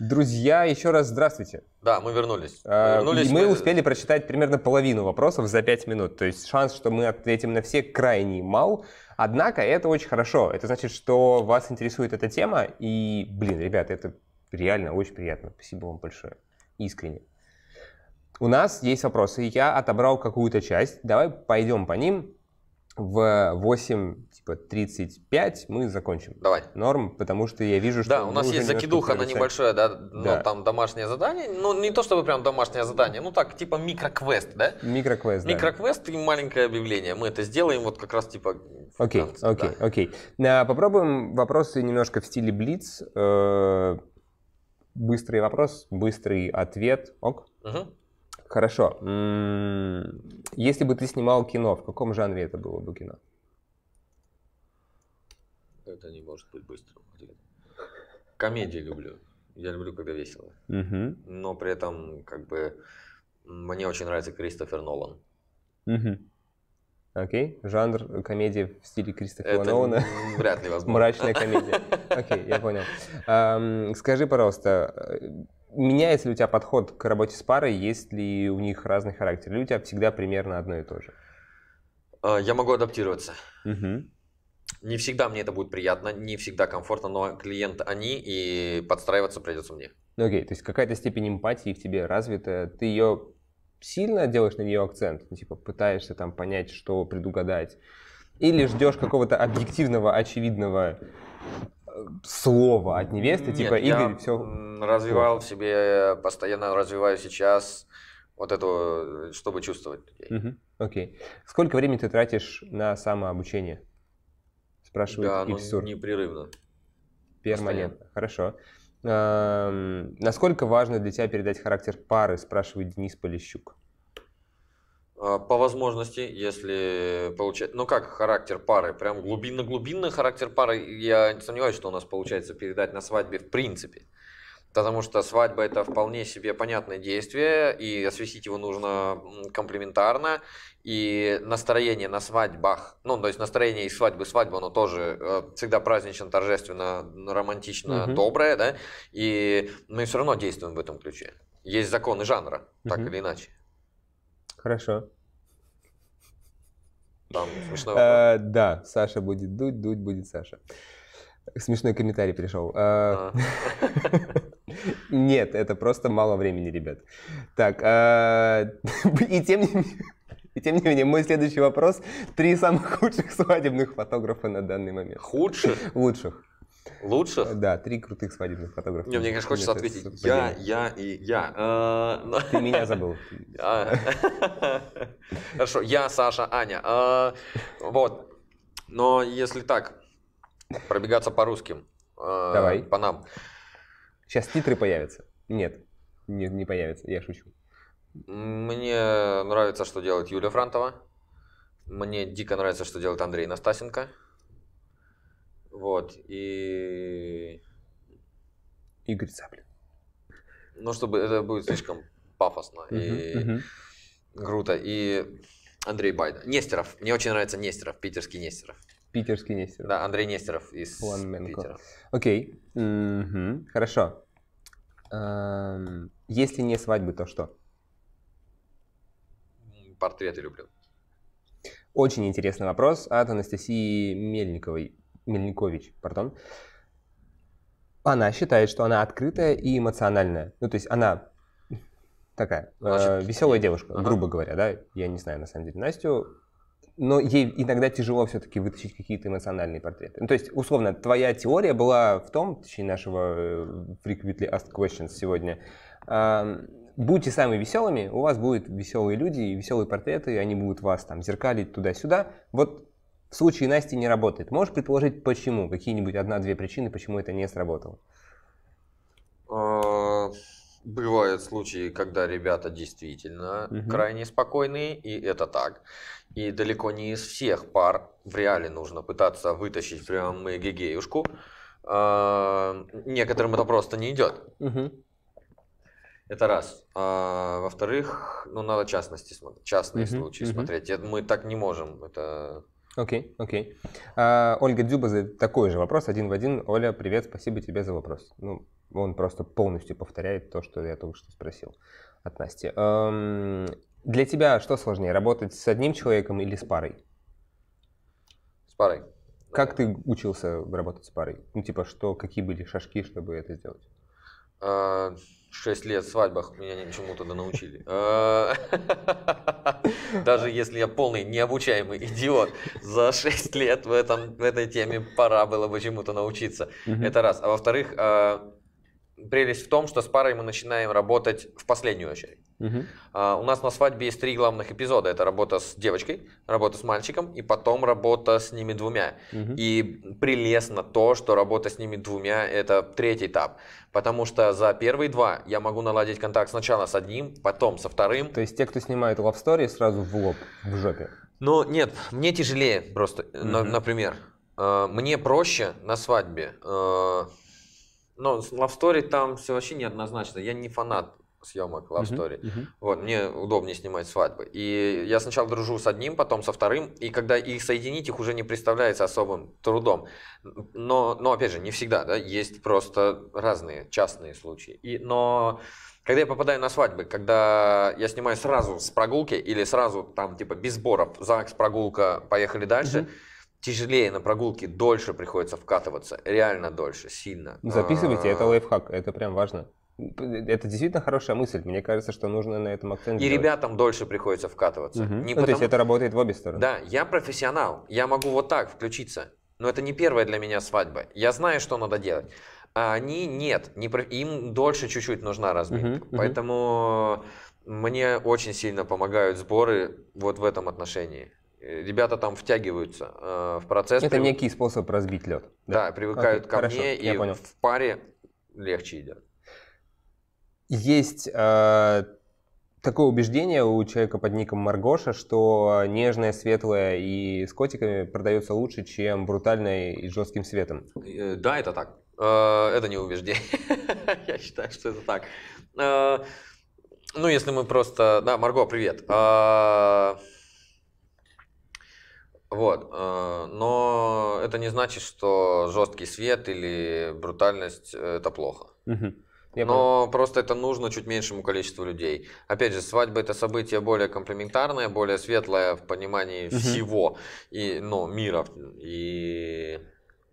Друзья, еще раз здравствуйте.
Да, мы вернулись.
А,
вернулись
и мы успели прочитать примерно половину вопросов за 5 минут. То есть шанс, что мы ответим на все, крайне мал. Однако это очень хорошо. Это значит, что вас интересует эта тема. И, блин, ребята, это реально очень приятно. Спасибо вам большое. Искренне. У нас есть вопросы. Я отобрал какую-то часть. Давай пойдем по ним. В 8 типа 35 мы закончим.
Давай.
Норм, потому что я вижу, что...
Да, у нас есть закидуха на
прорицали.
небольшое, да, ну
Да.
там домашнее задание, ну не то чтобы прям домашнее задание, ну так, типа микроквест, да?
Микроквест, да.
Микроквест и маленькое объявление. Мы это сделаем вот как раз типа...
Окей,
конце,
окей,
да.
окей. А, Попробуем вопросы немножко в стиле Блиц. Э, Быстрый вопрос, быстрый ответ. Ок.
Мгм.
Хорошо. Если бы ты снимал кино, в каком жанре это было бы кино?
Это не может быть быстрым. Комедии люблю. Я люблю, когда весело.
Мгм,
Но при этом, как бы, мне очень нравится Кристофер Нолан.
мгм. Окей. Жанр комедии в стиле Кристофера
Это
Нолана.
вряд ли возможно.
Мрачная комедия. Окей, я понял. Скажи, пожалуйста, э, меняется ли у тебя подход к работе с парой, есть ли у них разный характер, или у тебя всегда примерно одно и то же?
А, Я могу адаптироваться.
Мгм.
Не всегда мне это будет приятно, не всегда комфортно, но клиент они, и подстраиваться придется мне.
Ну, Окей, то есть какая-то степень эмпатии в тебе развита, ты ее сильно делаешь на нее акцент, ну, типа пытаешься там понять, что предугадать, или ждешь какого-то объективного, очевидного э, слова от невесты,
Нет,
типа Игорь, все.
развивал в себе, постоянно развиваю сейчас вот эту, чтобы чувствовать людей.
Окей. Сколько времени ты тратишь на самообучение? Спрашивает
Да, ну
Ильсур.
непрерывно.
Перманентно. Хорошо. Эм, насколько важно для тебя передать характер пары, спрашивает Денис Полищук.
А, По возможности, если получать, ну как характер пары, прям глубинно-глубинный характер пары, я не сомневаюсь, что у нас получается передать на свадьбе в принципе. Потому что свадьба это вполне себе понятное действие, и освещить его нужно комплементарно, и настроение на свадьбах, ну то есть настроение из свадьбы в свадьбу, оно тоже э, всегда празднично, торжественно, романтично,
Мгм.
доброе, да, и мы все равно действуем в этом ключе. Есть законы жанра, так
Мгм.
или иначе.
Хорошо.
Там смешной вопрос.
Э, да, Саша будет дуть, дуть будет Саша. Смешной комментарий пришел. Э,
А.
Нет, это просто мало времени, ребят. Так, э, и тем не менее... И тем не менее, мой следующий вопрос. Три самых худших свадебных фотографа на данный момент.
Худших?
Лучших.
Лучших?
Да, три крутых свадебных фотографа.
Не, мне, конечно, хочется ответить. Я, я и я. Э, но-
Ты меня забыл.
А. Хорошо, я, Саша, Аня. А, Вот. Но если так, пробегаться по русским. э,
Давай.
По нам.
Сейчас титры появятся. Нет, не, не появятся, я шучу.
Мне нравится, что делает Юлия Франтова. Мне дико нравится, что делает Андрей Настасенко. Вот. И...
Игорь Цаплин.
Ну, чтобы это будет слишком пафосно и круто. И Андрей Байда. Нестеров. Мне очень нравится Нестеров, питерский Нестеров.
Питерский Нестеров.
Да, Андрей Нестеров из. Питера.
Окей. Хорошо. Эм, Если не свадьбы, то что?
Портреты люблю.
Очень интересный вопрос от Анастасии Мельниковой. Мельникович, пардон. Она считает, что она открытая и эмоциональная. Ну, то есть она такая
Значит,
веселая девушка,
ага.
грубо говоря, да. Я не знаю, на самом деле, Настю. Но ей иногда тяжело все-таки вытащить какие-то эмоциональные портреты. Ну, то есть, условно, твоя теория была в том, в течение нашего э, Frequently Asked Questions сегодня, ам, будьте самыми веселыми, у вас будут веселые люди и веселые портреты, и они будут вас там зеркалить туда-сюда. Вот в случае Насти не работает. Можешь предположить, почему? Какие-нибудь одна-две причины, почему это не сработало?
А, Бывают случаи, когда ребята действительно
Мгм.
крайне спокойные, и это так. И далеко не из всех пар в реале нужно пытаться вытащить прям гегеюшку. А, Некоторым это просто не идет.
Мгм.
Это раз. А, во-вторых, ну надо частности смотреть, частные
Мгм,
случаи
мгм.
смотреть. Это Мы так не можем. Это
Окей, окей. А, Ольга Дзюба задает такой же вопрос, один в один. Оля, привет, спасибо тебе за вопрос. Ну, он просто полностью повторяет то, что я только что спросил от Насти. Эм, для тебя что сложнее, работать с одним человеком или с парой?
С парой.
Как ты учился работать с парой? Ну, типа, что, какие были шажки, чтобы это сделать?
А, Шесть лет в свадьбах меня ничему тогда научили. А, даже если я полный необучаемый идиот, за шесть лет в, этом, в этой теме пора было бы чему-то научиться. Это раз. А во-вторых, а, прелесть в том, что с парой мы начинаем работать в последнюю очередь. А, У нас на свадьбе есть три главных эпизода. Это работа с девочкой, работа с мальчиком и потом работа с ними двумя. И прелестно то, что работа с ними двумя – это третий этап. Потому что за первые два я могу наладить контакт сначала с одним, потом со вторым.
То есть те, кто снимает love story, сразу в лоб, в жопе.
Но нет, мне тяжелее просто, на- например. Э, Мне проще на свадьбе. э, Но Love Story там все вообще неоднозначно. Я не фанат съемок Love Story.
мгм.
Вот, мне удобнее снимать свадьбы. И я сначала дружу с одним, потом со вторым, и когда их соединить, их уже не представляется особым трудом. Но, но опять же, не всегда, да, есть просто разные частные случаи. И, но когда я попадаю на свадьбы, когда я снимаю сразу с прогулки или сразу там типа без сборов, ЗАГС, прогулка, поехали дальше,
Мгм.
тяжелее на прогулке, дольше приходится вкатываться, реально дольше, сильно.
Записывайте, это
А,
лайфхак, это прям важно. Это действительно хорошая мысль. Мне кажется, что нужно на этом акцент
И
сделать.
ребятам дольше приходится вкатываться.
Мгм.
Не
Ну, то есть
потому-
это работает в обе стороны.
Да, я профессионал. Я могу вот так включиться. Но это не первая для меня свадьба. Я знаю, что надо делать. А они нет. Не про- Им дольше чуть-чуть нужна разминка.
Мгм.
Поэтому мне очень сильно помогают сборы вот в этом отношении. Ребята там втягиваются э, в процесс.
Это
прив-
некий способ разбить лед.
Да, привыкают
Окей,
ко
хорошо,
мне, и
понял.
в паре легче идет.
Есть э, такое убеждение у человека под ником Маргоша, что нежное, светлое и с котиками продается лучше, чем брутальное и жестким светом.
Э, Да, это так. Э, Это не убеждение. Я считаю, что это так. Ну, если мы просто... Да, Марго, привет. Вот. Но это не значит, что жесткий свет или брутальность это плохо.
Мгм. Я понял.
Но просто это нужно чуть меньшему количеству людей. Опять же, свадьба это событие более комплементарное, более светлое в понимании
Мгм.
всего и, ну, мира. И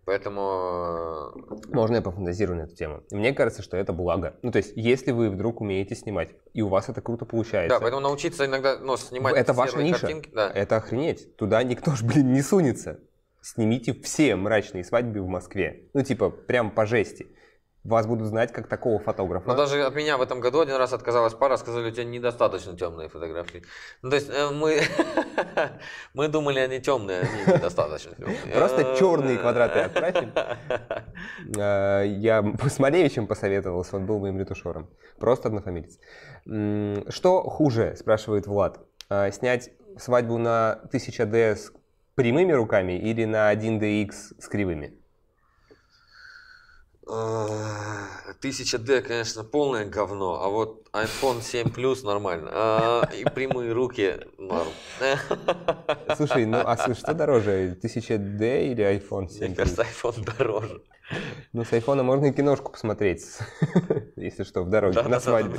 поэтому э,
Можно я пофантазирую на эту тему? Мне кажется, что это благо. Ну, то есть, если вы вдруг умеете снимать, и у вас это круто получается,
Да, поэтому научиться иногда ну, снимать
это ваша ниша.
картинки. Да.
Это охренеть. Туда никто ж, блин, не сунется. Снимите все мрачные свадьбы в Москве. Ну, типа, прям по жести. Вас будут знать как такого фотографа.
Но даже от меня в этом году один раз отказалась пара, сказали, у тебя недостаточно темные фотографии. Ну, то есть э, мы, мы думали, они темные, они недостаточно темные.
Просто
Э,
черные квадраты отправим. Э, Я с Малевичем посоветовался, он был моим ретушером. Просто однофамилец. Что хуже, спрашивает Влад, снять свадьбу на 1000D с прямыми руками или на 1DX с кривыми?
1000D, конечно, полное говно, а вот iPhone 7 Plus нормально. А, И прямые руки норм.
Слушай, ну а что дороже, 1000D или iPhone 7
Мне кажется, iPhone дороже.
Ну, с айфона можно и киношку посмотреть, если что, в дороге, на свадьбе.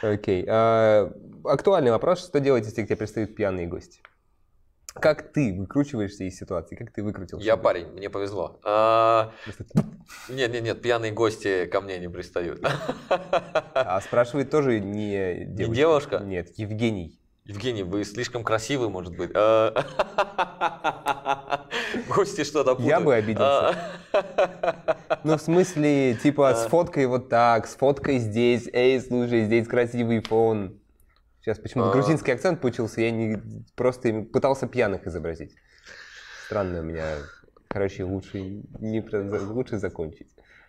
Окей. А, Актуальный вопрос. Что делать, если к тебе пристают пьяные гости? Как ты выкручиваешься из ситуации? Как ты выкрутился?
Я парень, мне повезло. А, Нет, нет, нет, пьяные гости ко мне не пристают.
А спрашивает тоже не девушка.
девушка?
Нет, Евгений.
Евгений, вы слишком красивый, может быть. А, Гости что-то.
Я бы обиделся.
А,
Ну, в смысле, типа, с фоткой вот так, с фоткой здесь, эй, слушай, здесь красивый фон. Сейчас почему-то
А.
грузинский акцент получился, я не просто пытался пьяных изобразить. Странно у меня. Короче, лучше, не лучше закончить.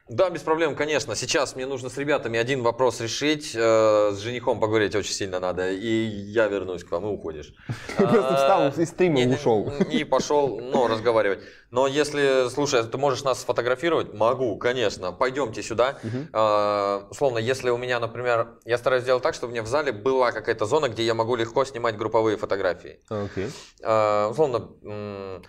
Да, без проблем, конечно. Сейчас мне нужно с ребятами один вопрос решить. Э, с женихом поговорить очень сильно надо. И я вернусь к вам, и уходишь.
Просто встал из стрима и ушел.
И пошел, ну, разговаривать. Но если, слушай, ты можешь нас сфотографировать? Могу, конечно. Пойдемте сюда. А, Условно, если у меня, например, я стараюсь сделать так, чтобы мне в зале была какая-то зона, где я могу легко снимать групповые фотографии.
Окей.
А, Условно,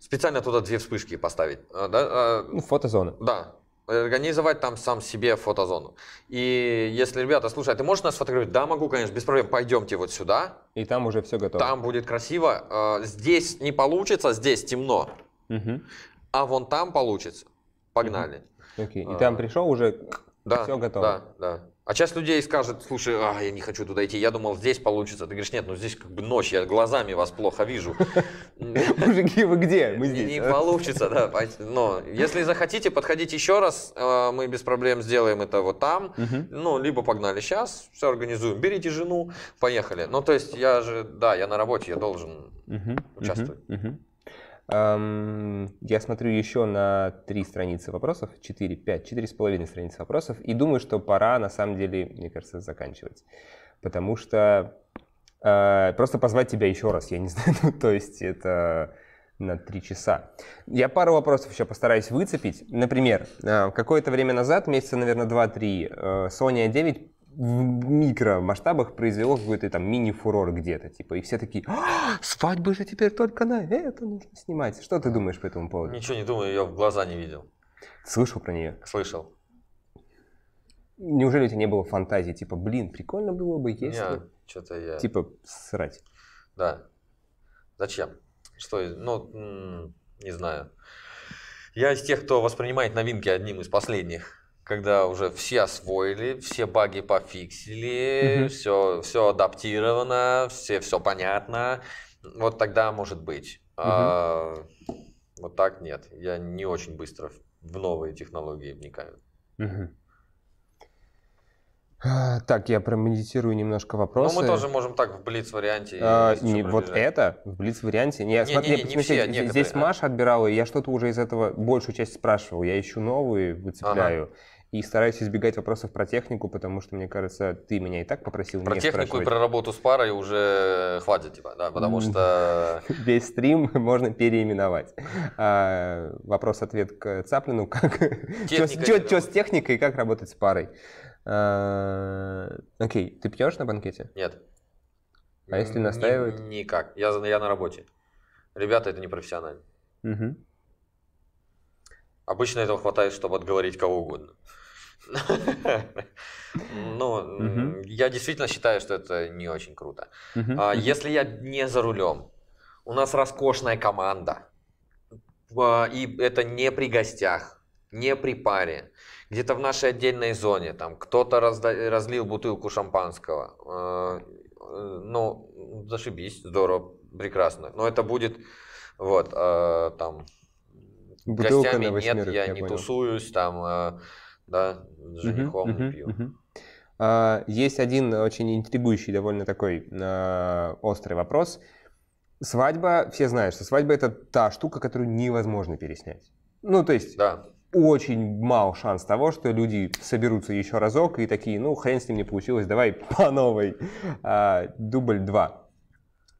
специально туда две вспышки поставить. А, да, а,
Ну, фотозона.
да. Организовать там сам себе фотозону. И если ребята, слушай, а ты можешь нас сфотографировать? Да, могу, конечно, без проблем. Пойдемте вот сюда.
И там уже все готово.
Там будет красиво. А, Здесь не получится, здесь темно.
Мгм.
А вон там получится. Погнали.
Окей. И
А.
там пришел уже
Да.
все готово.
Да, да. А часть людей скажет, слушай, а, я не хочу туда идти, я думал, здесь получится. Ты говоришь, нет, ну здесь как бы ночь, я глазами вас плохо вижу.
Мужики, вы где? Мы здесь.
не получится, да. Но если захотите, подходите еще раз, э, мы без проблем сделаем это вот там. Ну, либо погнали сейчас, все организуем. Берите жену, поехали. Ну, то есть я же, да, я на работе, я должен
Мгм, Я смотрю еще на три страницы вопросов, четыре, пять, четыре с половиной страницы вопросов, и думаю, что пора, на самом деле, мне кажется, заканчивать. Потому что э, просто позвать тебя еще раз, я не знаю, ну, то есть это на три часа. Я пару вопросов еще постараюсь выцепить. Например, э, какое-то время назад, месяца, наверное, 2-3, э, Sony A9 в микромасштабах произвело какой-то там мини-фурор где-то, типа, и все такие, «А, свадьбы же теперь только на это нужно снимать. Что ты думаешь по этому поводу?
Ничего не думаю, я в глаза не видел.
Слышал про нее?
Слышал.
Неужели у тебя не было фантазии, типа, блин, прикольно было бы, если...
что-то я...
Типа, срать.
Да. Зачем? Что, ну, не знаю. Я из тех, кто воспринимает новинки одним из последних. Когда уже все освоили, все баги пофиксили,
Мгм.
все, все адаптировано, все, все понятно. Вот тогда может быть. А, вот так нет. Я не очень быстро в- новые технологии вникаю.
А, Так, я промедитирую немножко вопросы.
Но Ну, мы тоже можем так в блиц-варианте.
А, не, вот это в Блиц-варианте. Не,
Не,
смотри,
не, не, не все,
здесь-
некоторые.
Маша отбирала, и я что-то уже из этого большую часть спрашивал. Я ищу новые, выцепляю. И стараюсь избегать вопросов про технику, потому что, мне кажется, ты меня и так попросил
Про технику и
спрашивать.
про работу с парой уже хватит, типа, да, потому что
Весь стрим можно переименовать. А, Вопрос-ответ к Цаплину. Как... Что с техникой и как работать с парой? А, Окей, ты пьешь на банкете?
нет.
А если настаивают?
никак. Я, я на работе. Ребята, это не профессионально.
Мгм.
Обычно этого хватает, чтобы отговорить кого угодно. Ну, я действительно считаю, что это не очень круто. А. Если я не за рулем, у нас роскошная команда, и это не при гостях, не при паре, где-то в нашей отдельной зоне, там кто-то разлил бутылку шампанского, А, ну, зашибись, здорово, прекрасно, но это будет, вот, а, там,
Бутылка
гостями
на
нет, я,
я
не
понял.
тусуюсь, там, а, да, с женихом не
мгм,
пью.
мгм. А, Есть один очень интригующий, довольно такой а, острый вопрос. Свадьба, все знают, что свадьба это та штука, которую невозможно переснять. Ну, то есть
Да,
очень мал шанс того, что люди соберутся еще разок и такие, ну, хрен с ним не получилось, давай по новой. А, дубль 2.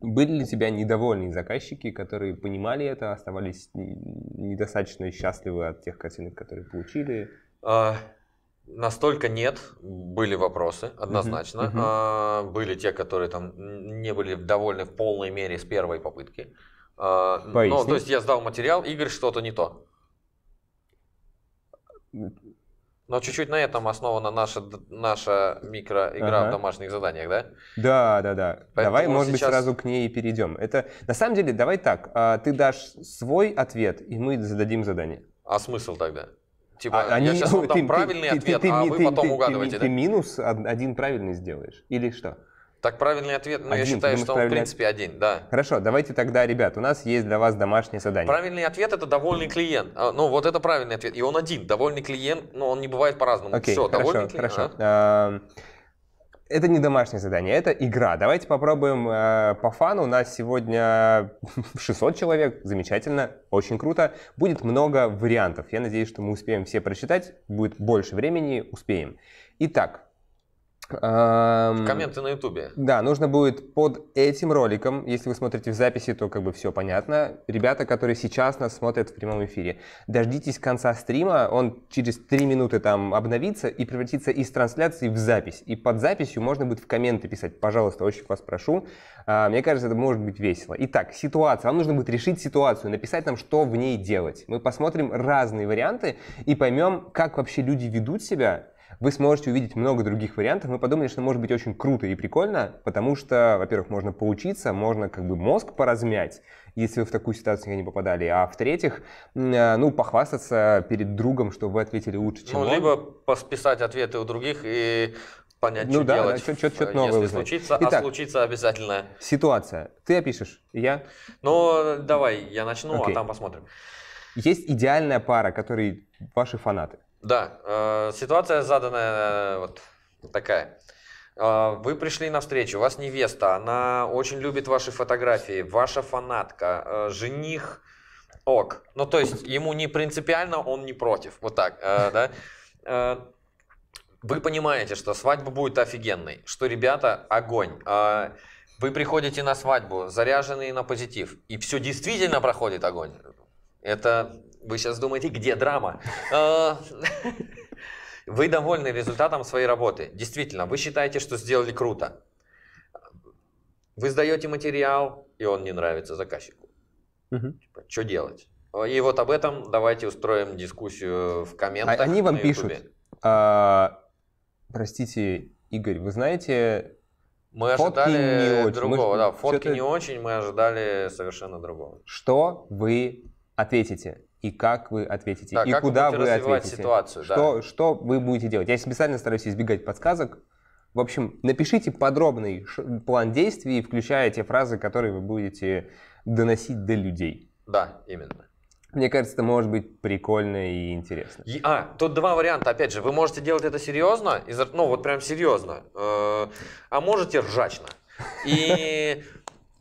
Были ли тебя недовольные заказчики, которые понимали это, оставались недостаточно счастливы от тех картинок, которые получили?
А, Настолько нет, были вопросы, однозначно.
мгм.
А, Были те, которые там не были довольны в полной мере с первой попытки. А, Ну, то есть я сдал материал, Игорь, что-то не то. Но чуть-чуть на этом основана наша, наша микроигра
Ага.
в домашних заданиях, да?
Да, да, да.
Поэтому
давай, может быть,
сейчас-
сразу к ней и перейдем. Это на самом деле, давай так. а, ты дашь свой ответ, и мы зададим задание.
А смысл тогда? Типа,
А
я сейчас вам
ты-
дам
ты-
правильный
ты-
ответ,
ты-
а
ты-
вы
ты-
потом
ты- ты-
угадываете,
Ты
да?
минус од- один правильный сделаешь. Или что?
Так правильный ответ, ну я
Один, ты
считаю, что он в принципе один, да.
Хорошо, давайте тогда, ребят, у нас есть для вас домашнее задание.
Правильный ответ это довольный клиент. А, Ну, вот это правильный ответ. И он один. Довольный клиент, но он не бывает по-разному.
Окей,
Все,
хорошо,
довольный клиент.
хорошо.
А,
это не домашнее задание, это игра. Давайте попробуем э, по фану. У нас сегодня 600 человек, замечательно, очень круто. Будет много вариантов. Я надеюсь, что мы успеем все прочитать. Будет больше времени, успеем. Итак,
Эм, Комменты на ютубе.
Да, нужно будет под этим роликом, если вы смотрите в записи, то как бы все понятно. Ребята, которые сейчас нас смотрят в прямом эфире, дождитесь конца стрима, он через 3 минуты там обновится и превратится из трансляции в запись. И под записью можно будет в комменты писать, пожалуйста, очень вас прошу. А, мне кажется, это может быть весело. Итак, ситуация. Вам нужно будет решить ситуацию, написать нам, что в ней делать. Мы посмотрим разные варианты и поймем, как вообще люди ведут себя, вы сможете увидеть много других вариантов. Мы подумали, что может быть очень круто и прикольно, потому что, во-первых, можно поучиться, можно как бы мозг поразмять, если вы в такую ситуацию не попадали. А в-третьих, э, ну, похвастаться перед другом, что вы ответили лучше, чем
Ну,
он.
либо посписать ответы у других и понять,
ну,
что
да,
делать,
да, что-то новое
если
узнать.
случится, а
Итак,
а случится обязательно.
Ситуация. Ты опишешь, я.
Ну, давай, я начну,
Окей.
а там посмотрим.
Есть идеальная пара, которые ваши фанаты.
Да, э, ситуация заданная э, вот такая. Э, Вы пришли на встречу, у вас невеста, она очень любит ваши фотографии, ваша фанатка, жених ок. Ну, то есть ему не принципиально, он не против. Вот так, да. Вы понимаете, что свадьба будет офигенной, что ребята огонь. Вы приходите на свадьбу, заряженные на позитив, и все действительно проходит огонь. Это вы сейчас думаете, где драма? А, Вы довольны результатом своей работы. Действительно, вы считаете, что сделали круто. Вы сдаете материал, и он не нравится заказчику.
Мгм.
Что делать? И вот об этом давайте устроим дискуссию в комментах.
А они вам
на
пишут. А, простите, Игорь, вы знаете,
Мы
фотки
ожидали
не
другого,
Мы
да, фотки не очень, мы ожидали совершенно другого.
что вы ответите и как вы ответите
Да,
и
как вы
куда вы
развивать
ответите.
ситуацию, да.
что, что вы будете делать? Я специально стараюсь избегать подсказок. В общем, напишите подробный план действий, включая те фразы, которые вы будете доносить до людей.
Да, именно.
Мне кажется, это может быть прикольно и интересно.
И- А, тут два варианта, опять же, вы можете делать это серьезно, ну вот прям серьезно, э, а можете ржачно. И,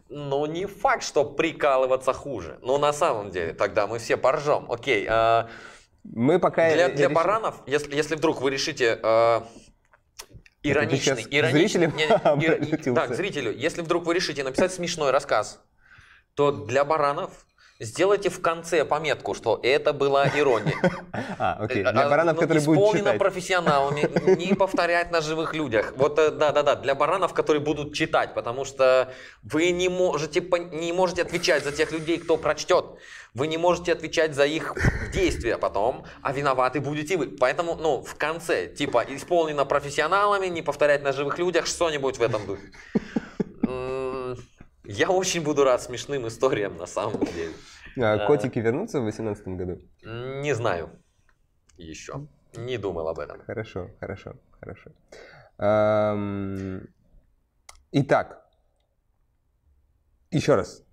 ну не факт, что прикалываться хуже, но на самом деле тогда мы все поржем. Окей, э,
Мы пока
для, для
решим-
баранов, если, если вдруг вы решите э, ироничный, ироничный, не, не, ир-
обратился?
да, к зрителю, если вдруг вы решите написать смешной рассказ, то для баранов сделайте в конце пометку, что это была ирония.
А, окей.
Э,
Для
а,
баранов,
ну,
которые будут
Исполнено
читать.
профессионалами, не повторять на живых людях. Вот, э, да-да-да, для баранов, которые будут читать, потому что вы не можете, не можете отвечать за тех людей, кто прочтет. Вы не можете отвечать за их действия потом, а виноваты будете вы. Поэтому, ну, в конце, типа, исполнено профессионалами, не повторять на живых людях, что-нибудь в этом духе. Я очень буду рад смешным историям, на самом деле.
А, Котики вернутся в 2018 году?
Не знаю еще. Не думал об этом.
Хорошо, хорошо, хорошо. Итак, еще раз.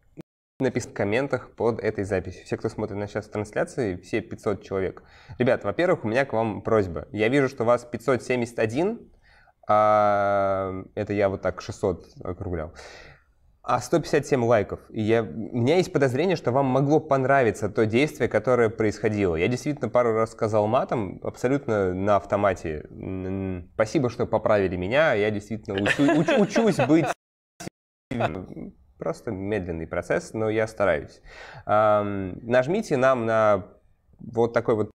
Написать в комментах под этой записью. Все, кто смотрит на сейчас трансляции, все 500 человек. Ребят, во-первых, у меня к вам просьба. Я вижу, что вас 571, а это я вот так 600 округлял. А 157 лайков. И я, у меня есть подозрение, что вам могло понравиться то действие, которое происходило. Я действительно пару раз сказал матом, абсолютно на автомате. Спасибо, что поправили меня. Я действительно учу- уч- учусь быть... Просто медленный процесс, но я стараюсь. Ам, Нажмите нам на вот такой вот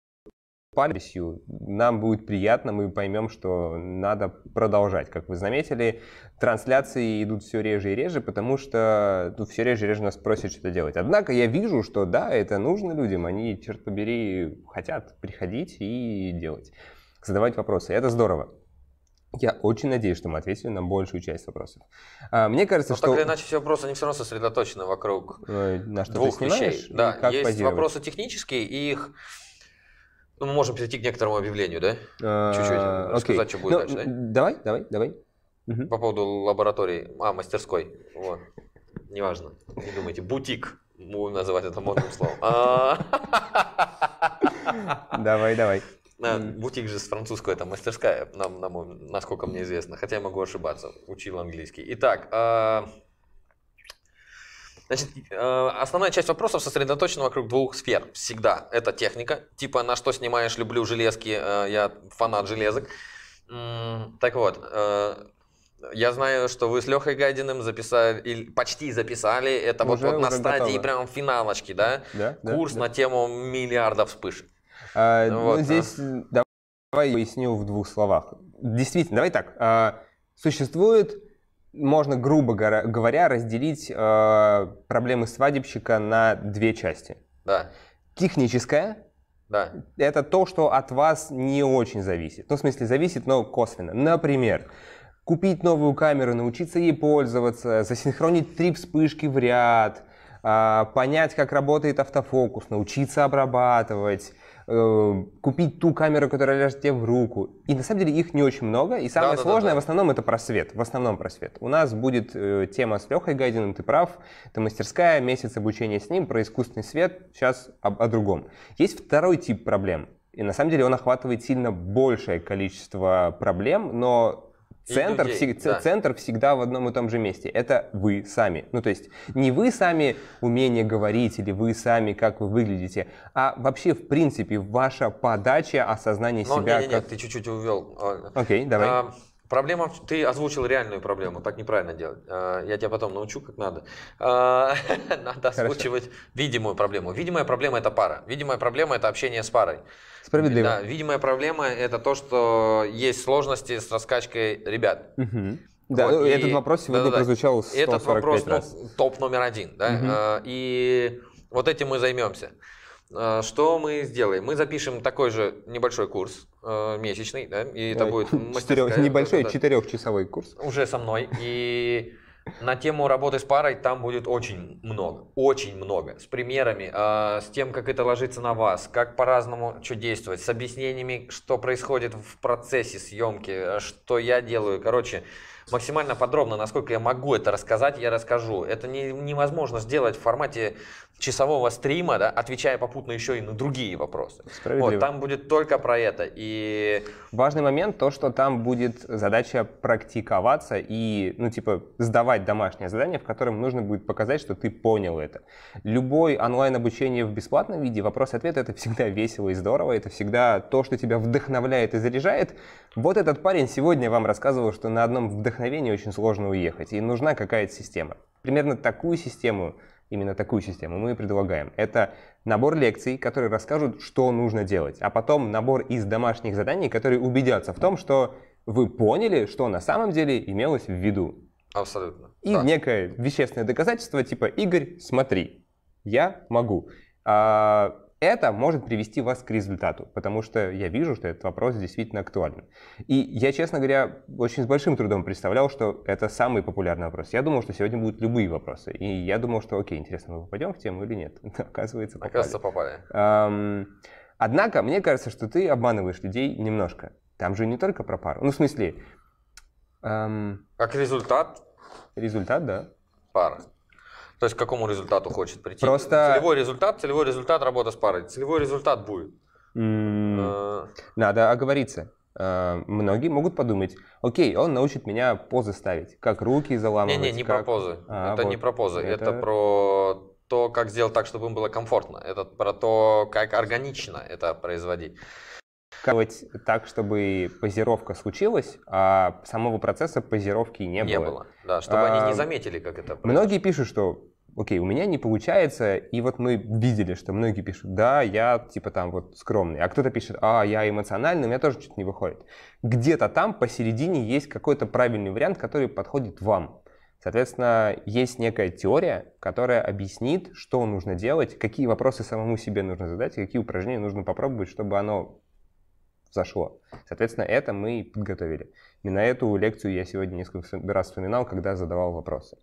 пальцем, нам будет приятно, мы поймем, что надо продолжать. Как вы заметили, трансляции идут все реже и реже, потому что ну, все реже и реже нас просят что-то делать. Однако я вижу, что да, это нужно людям, они, черт побери, хотят приходить и делать, задавать вопросы. Это здорово. Я очень надеюсь, что мы ответили на большую часть вопросов. А, Мне кажется,
Но
что...
так или иначе, все вопросы, они все равно сосредоточены вокруг
На что
двух вещей. Да,
как
есть
позировать?
вопросы технические, и их... Ну, мы можем перейти к некоторому объявлению, да?
А,
чуть-чуть рассказать, что будет
Ну,
дальше, да?
Давай, давай, давай.
По поводу лаборатории, а, мастерской, вот. Неважно, не думайте, бутик, будем называть это модным словом. А,
Давай, давай.
Бутик же с французского, это мастерская, нам, нам- насколько мне известно. Хотя я могу ошибаться, учил английский. Итак, а, значит, а, основная часть вопросов сосредоточена вокруг двух сфер. Всегда. Это техника, типа на что снимаешь, люблю железки, а, я фанат железок. Так вот, э, я знаю, что вы с Лехой Гайдиным записали, или почти записали, это вот,
Уже-
вот на
уже
стадии прям финалочки, да?
Да, да,
Курс
да.
на тему миллиарда вспышек.
А,
Вот,
ну,
а.
здесь м, давай поясню в двух словах. Действительно, давай так. а, Существует, можно, грубо говоря, разделить а, проблемы свадебщика на две части.
Да,
Техническая
да.
– это то, что от вас не очень зависит. Ну, в смысле, зависит, но косвенно. Например, купить новую камеру, научиться ей пользоваться, засинхронить три вспышки в ряд, а, понять, как работает автофокус, научиться обрабатывать, э, купить ту камеру, которая ляжет тебе в руку. И на самом деле их не очень много. И самое
Да-да-да-да.
сложное в основном это просвет. В основном просвет. У нас будет э, тема с Лехой Гайдиным, ты прав. Это мастерская, месяц обучения с ним про искусственный свет. Сейчас об- о другом. Есть второй тип проблем. И на самом деле он охватывает сильно большее количество проблем, но центр,
людей,
всег-
да.
центр всегда в одном и том же месте. Это вы сами. Ну, то есть не вы сами умение говорить или вы сами, как вы выглядите, а вообще, в принципе, ваша подача, осознание
Но
себя.
не, не,
как-
ты чуть-чуть увел. А,
Окей, давай.
а, Проблема, ты озвучил реальную проблему, так неправильно делать. А, Я тебя потом научу, как надо. А, Надо
Хорошо.
озвучивать видимую проблему. Видимая проблема – это пара. Видимая проблема – это общение с парой.
Справедливо.
Да, видимая проблема – это то, что есть сложности с раскачкой ребят.
Мгм. Да,
Вот,
ну,
и-
этот вопрос сегодня
да-да-да.
прозвучал
Этот
145
вопрос ну,
раз.
топ номер один. Да? А, И вот этим мы займемся. А, Что мы сделаем? Мы запишем такой же небольшой курс э, месячный, да, и это будет
Четырех- небольшой
да-да-да,
четырехчасовой курс.
уже со мной. И на тему работы с парой там будет очень много, очень много, с примерами, а, с тем, как это ложится на вас, как по-разному что действовать, с объяснениями, что происходит в процессе съемки, что я делаю. Короче, максимально подробно, насколько я могу это рассказать, я расскажу. Это не- невозможно сделать в формате часового стрима, да, отвечая попутно еще и на другие вопросы. Вот, там будет только про это. И
Важный момент то, что там будет задача практиковаться и, ну, типа, сдавать домашнее задание, в котором нужно будет показать, что ты понял это. Любой онлайн-обучение в бесплатном виде, вопрос-ответ, это всегда весело и здорово, это всегда то, что тебя вдохновляет и заряжает. Вот этот парень сегодня вам рассказывал, что на одном вдохновении очень сложно уехать, и нужна какая-то система. Примерно такую систему Именно такую систему мы предлагаем. Это набор лекций, которые расскажут, что нужно делать, а потом набор из домашних заданий, которые убедятся в том, что вы поняли, что на самом деле имелось в виду.
абсолютно.
И
Да.
некое вещественное доказательство типа «Игорь, смотри, я могу». А, это может привести вас к результату, потому что я вижу, что этот вопрос действительно актуален. И я, честно говоря, очень с большим трудом представлял, что это самый популярный вопрос. Я думал, что сегодня будут любые вопросы. И я думал, что окей, интересно, мы попадем в тему или нет. Оказывается, попали.
Оказывается, попали.
Ам, Однако, мне кажется, что ты обманываешь людей немножко. Там же не только про пару. Ну, в смысле, ам,
Как результат,
результат, да.
пара. То есть к какому результату хочет прийти?
Просто-
Целевой результат, целевой результат работа с парой. Целевой результат будет. Э,
Надо оговориться. А, Многие могут подумать, окей, он научит меня позы ставить, как руки заламывать.
Не-не, не про позы.
А,
это
вот.
не про позы. Это...
Это-
про то, как сделать так, чтобы им было комфортно. Это про то, как органично это производить.
Делать так, чтобы позировка случилась, а самого процесса позировки не,
Не, было. Да, чтобы они
А,
не заметили, как это
Многие пишут, что окей, у меня не получается, и вот мы видели, что многие пишут, да, я типа там вот скромный, а кто-то пишет, а, я эмоциональный, у меня тоже что-то не выходит. Где-то там посередине есть какой-то правильный вариант, который подходит вам. Соответственно, есть некая теория, которая объяснит, что нужно делать, какие вопросы самому себе нужно задать, какие упражнения нужно попробовать, чтобы оно зашло. Соответственно, это мы и подготовили. И на эту лекцию я сегодня несколько раз вспоминал, когда задавал вопросы.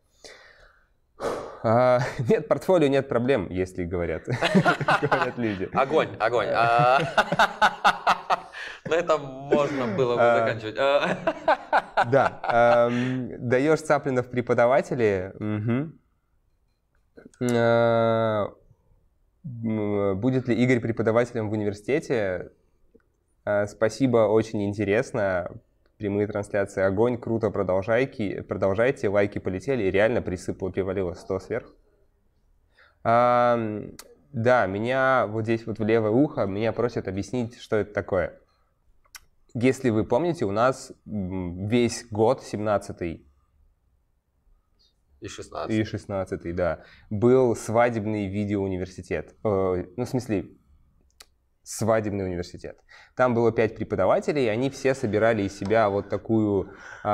А, нет портфолио, нет проблем, если говорят, говорят люди.
Огонь, огонь. А, На этом можно было бы
А.
заканчивать. А,
Да, даешь Цаплина в преподаватели. Будет ли Игорь преподавателем в университете? Э, спасибо, очень интересно. Прямые трансляции огонь, круто, продолжайте, продолжайте, лайки полетели, и реально присыпало, привалило 100 сверх. А, да, меня вот здесь вот в левое ухо, меня просят объяснить, что это такое. Если вы помните, у нас весь год, 17
и 16.
И 16, да. Был свадебный видеоуниверситет. Э, ну, в смысле, свадебный университет. Там было пять преподавателей, и они все собирали из себя вот такую э,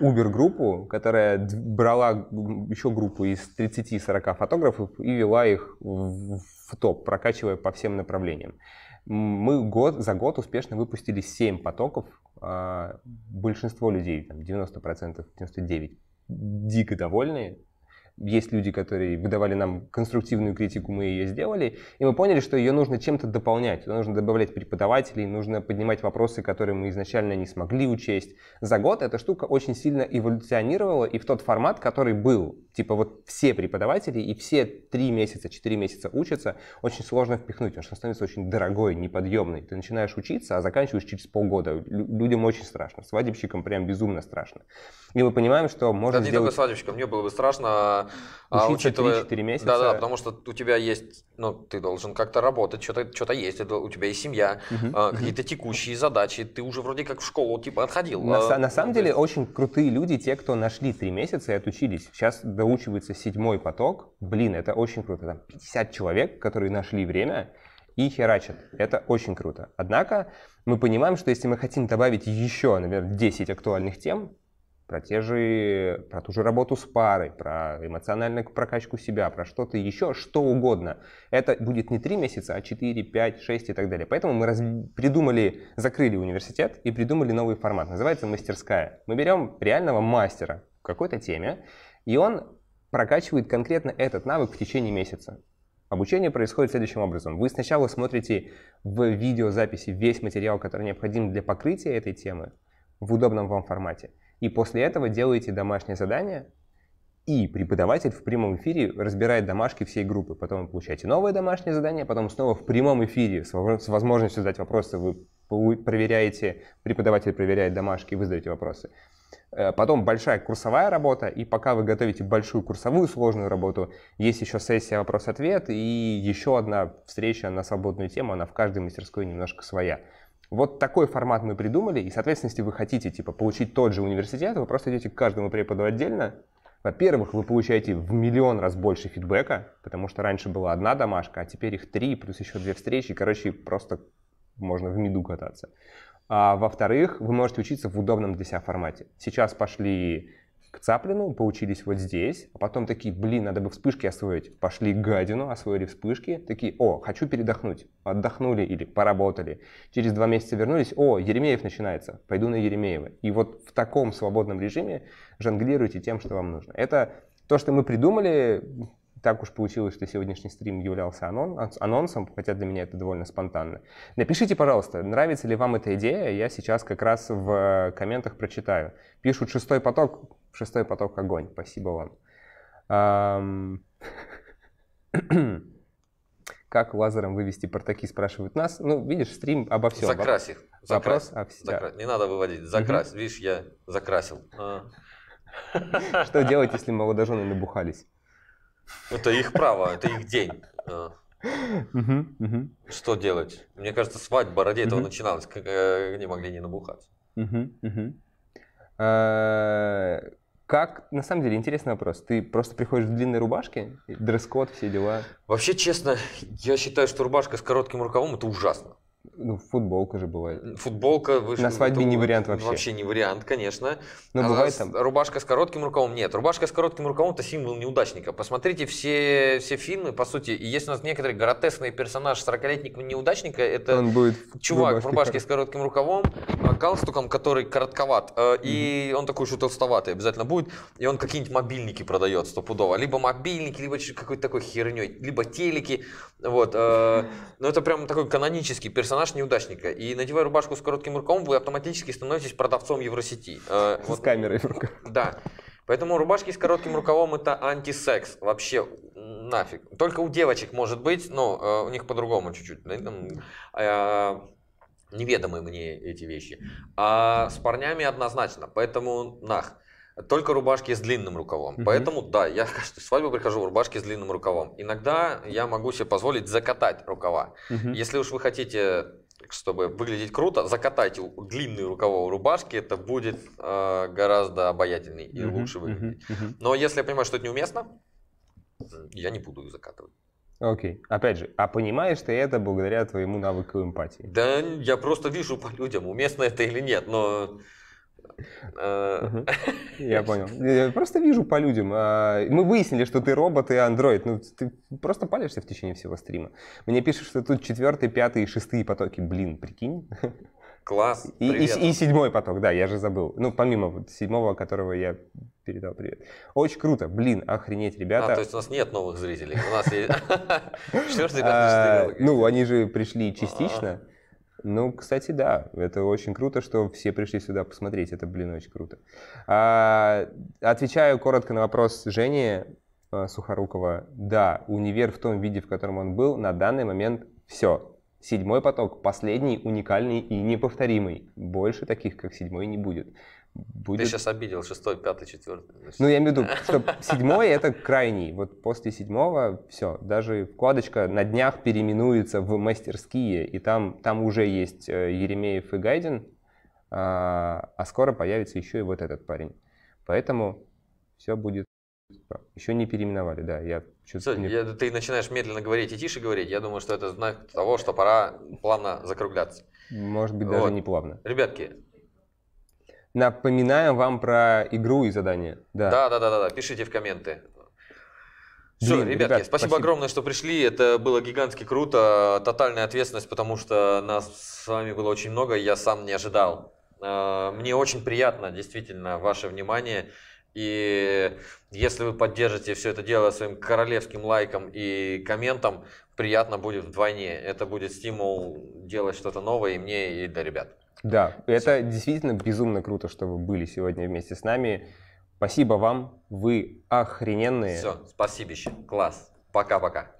Uber-группу, которая брала еще группу из 30-40 фотографов и вела их в, в топ, прокачивая по всем направлениям. Мы год, за год успешно выпустили 7 потоков. Э, большинство людей, там 90%, 99% дико довольны. Есть люди, которые выдавали нам конструктивную критику, мы ее сделали, и мы поняли, что ее нужно чем-то дополнять. Нужно добавлять преподавателей, нужно поднимать вопросы, которые мы изначально не смогли учесть. За год эта штука очень сильно эволюционировала, и в тот формат, который был, типа вот все преподаватели и все три месяца, четыре месяца учатся, очень сложно впихнуть, потому что он становится очень дорогой, неподъемный. Ты начинаешь учиться, а заканчиваешь через полгода. Людям очень страшно, свадебщикам прям безумно страшно. И мы понимаем, что можно
да,
сделать...
не только свадебщикам, мне было бы страшно,
а учитывая... 3-4 месяца.
Да, да, потому что у тебя есть, ну, ты должен как-то работать, что-то что есть, у тебя есть семья, uh-huh. какие-то текущие задачи, ты уже вроде как в школу типа отходил.
На, а, на самом деле очень крутые люди, те, кто нашли 3 месяца и отучились. Сейчас доучивается седьмой поток. Блин, это очень круто. Там 50 человек, которые нашли время и херачат. Это очень круто. Однако мы понимаем, что если мы хотим добавить еще, например, 10 актуальных тем, про, те же, про ту же работу с парой, про эмоциональную прокачку себя, про что-то еще, что угодно. Это будет не 3 месяца, а 4, 5, 6 и так далее. Поэтому мы раз... придумали, закрыли университет и придумали новый формат. Называется мастерская. Мы берем реального мастера в какой-то теме, и он прокачивает конкретно этот навык в течение месяца. Обучение происходит следующим образом. Вы сначала смотрите в видеозаписи весь материал, который необходим для покрытия этой темы в удобном вам формате. И после этого делаете домашнее задание, и преподаватель в прямом эфире разбирает домашки всей группы. Потом вы получаете новое домашнее задание, потом снова в прямом эфире с возможностью задать вопросы вы проверяете, преподаватель проверяет домашки, вы задаете вопросы. Э, потом большая курсовая работа, и пока вы готовите большую курсовую сложную работу, есть еще сессия вопрос-ответ и еще одна встреча на свободную тему, она в каждой мастерской немножко своя. Вот такой формат мы придумали, и, соответственно, если вы хотите типа, получить тот же университет, вы просто идете к каждому преподу отдельно. Во-первых, вы получаете в миллион раз больше фидбэка, потому что раньше была одна домашка, а теперь их три, плюс еще две встречи. Короче, просто можно в миду кататься. А во-вторых, вы можете учиться в удобном для себя формате. Сейчас пошли к Цаплину, поучились вот здесь, а потом такие, блин, надо бы вспышки освоить. Пошли к Гадину, освоили вспышки, такие, о, хочу передохнуть. Отдохнули или поработали. Через два месяца вернулись, о, Еремеев начинается, пойду на Еремеева. И вот в таком свободном режиме жонглируйте тем, что вам нужно. Это то, что мы придумали, так уж получилось, что сегодняшний стрим являлся анонсом, хотя для меня это довольно спонтанно. Напишите, пожалуйста, нравится ли вам эта идея, я сейчас как раз в комментах прочитаю. Пишут шестой поток, шестой поток огонь, спасибо вам. Как лазером вывести портаки, спрашивают нас. Ну, видишь, стрим обо всем.
Закрась их.
Закрась.
Вопрос Закра... Не надо выводить, закрась. Видишь, я закрасил. А.
Что делать, если молодожены набухались?
Это их право, это их день. А. Что делать? Мне кажется, свадьба ради этого начиналась, как э, они могли не набухаться.
А, как, на самом деле, интересный вопрос. Ты просто приходишь в длинной рубашке, дресс-код, все дела?
Вообще, честно, я считаю, что рубашка с коротким рукавом это ужасно.
Ну, футболка же бывает.
Футболка
выше, На свадьбе не вариант вообще.
Вообще не вариант, конечно.
Но а бывает там...
Рубашка с коротким рукавом нет. Рубашка с коротким рукавом это символ неудачника. Посмотрите все, все фильмы, по сути. И есть у нас некоторый гротескный персонаж 40-летнего неудачника. Это
Он будет
чувак в рубашке с коротким рукавом, а, галстуком, который коротковат. Mm-hmm. И он такой что толстоватый обязательно будет. И он какие-нибудь мобильники продает стопудово. Либо мобильники, либо какой-то такой херней, либо телеки. Вот. Э, но это прям такой канонический персонаж неудачника. И надевая рубашку с коротким рукавом, вы автоматически становитесь продавцом Евросети.
Э, с вот, камерой в руках.
Да. Поэтому рубашки с коротким рукавом это антисекс. Вообще нафиг. Только у девочек может быть, но э, у них по-другому чуть-чуть. неведомы мне эти вещи. А с парнями однозначно, поэтому нах. Только рубашки с длинным рукавом.
Мгм.
Поэтому, да, я в свадьбу прихожу в рубашке с длинным рукавом. Иногда я могу себе позволить закатать рукава.
Мгм.
Если уж вы хотите, чтобы выглядеть круто, закатайте длинные рукава у рубашки, это будет э, гораздо обаятельней и
Мгм,
лучше выглядеть.
мгм.
Но если я понимаю, что это неуместно, я не буду их закатывать.
Окей. Опять же, а понимаешь ты это благодаря твоему навыку эмпатии?
Да, я просто вижу по людям, уместно это или нет, но...
Мгм. Я понял. Я просто вижу по людям. А, Мы выяснили, что ты робот и андроид. Ну, ты просто палишься в течение всего стрима. Мне пишут, что тут четвертый, пятый и шестые потоки. Блин, прикинь.
Класс,
И, и- и седьмой поток, да, я же забыл. Ну, помимо вот седьмого, которого я передал привет. Очень круто. Блин, охренеть, ребята.
А, то есть у нас нет новых зрителей. У нас есть четвертый,
А,
пятый,
Ну, они же пришли частично. Ну, кстати, да, это очень круто, что все пришли сюда посмотреть. Это, блин, очень круто. А, отвечаю коротко на вопрос Жени а, Сухорукова. Да, универ в том виде, в котором он был, на данный момент все. Седьмой поток, последний, уникальный и неповторимый. Больше таких, как седьмой, не будет.
Ты
Будет
сейчас обидел шестой, пятый, четвертый.
ну, я имею в виду, что седьмой это крайний. Вот после седьмого все. Даже вкладочка на днях переименуется в мастерские, и там, там уже есть э, Еремеев и Гайден, а, а скоро появится еще и вот этот парень. Поэтому все будет. Еще не переименовали, да. Я что-то не-
я- ты начинаешь медленно говорить и тише говорить. Я думаю, что это знак того, что пора плавно закругляться.
Может быть, даже
Вот.
не плавно.
Ребятки,
Напоминаем вам про игру и задание. Да.
да, да, да, да, да, пишите в комменты. Все,
Блин,
ребятки,
ребят,
спасибо,
спасибо.
огромное, что пришли. Это было гигантски круто. Тотальная ответственность, потому что нас с вами было очень много, я сам не ожидал. Э, Мне очень приятно, действительно, ваше внимание. И если вы поддержите все это дело своим королевским лайком и комментом, приятно будет вдвойне. Это будет стимул делать что-то новое и мне, и для ребят.
Да, это действительно безумно круто, что вы были сегодня вместе с нами. Спасибо вам, вы охрененные.
Все, спасибо еще. Класс. Пока-пока.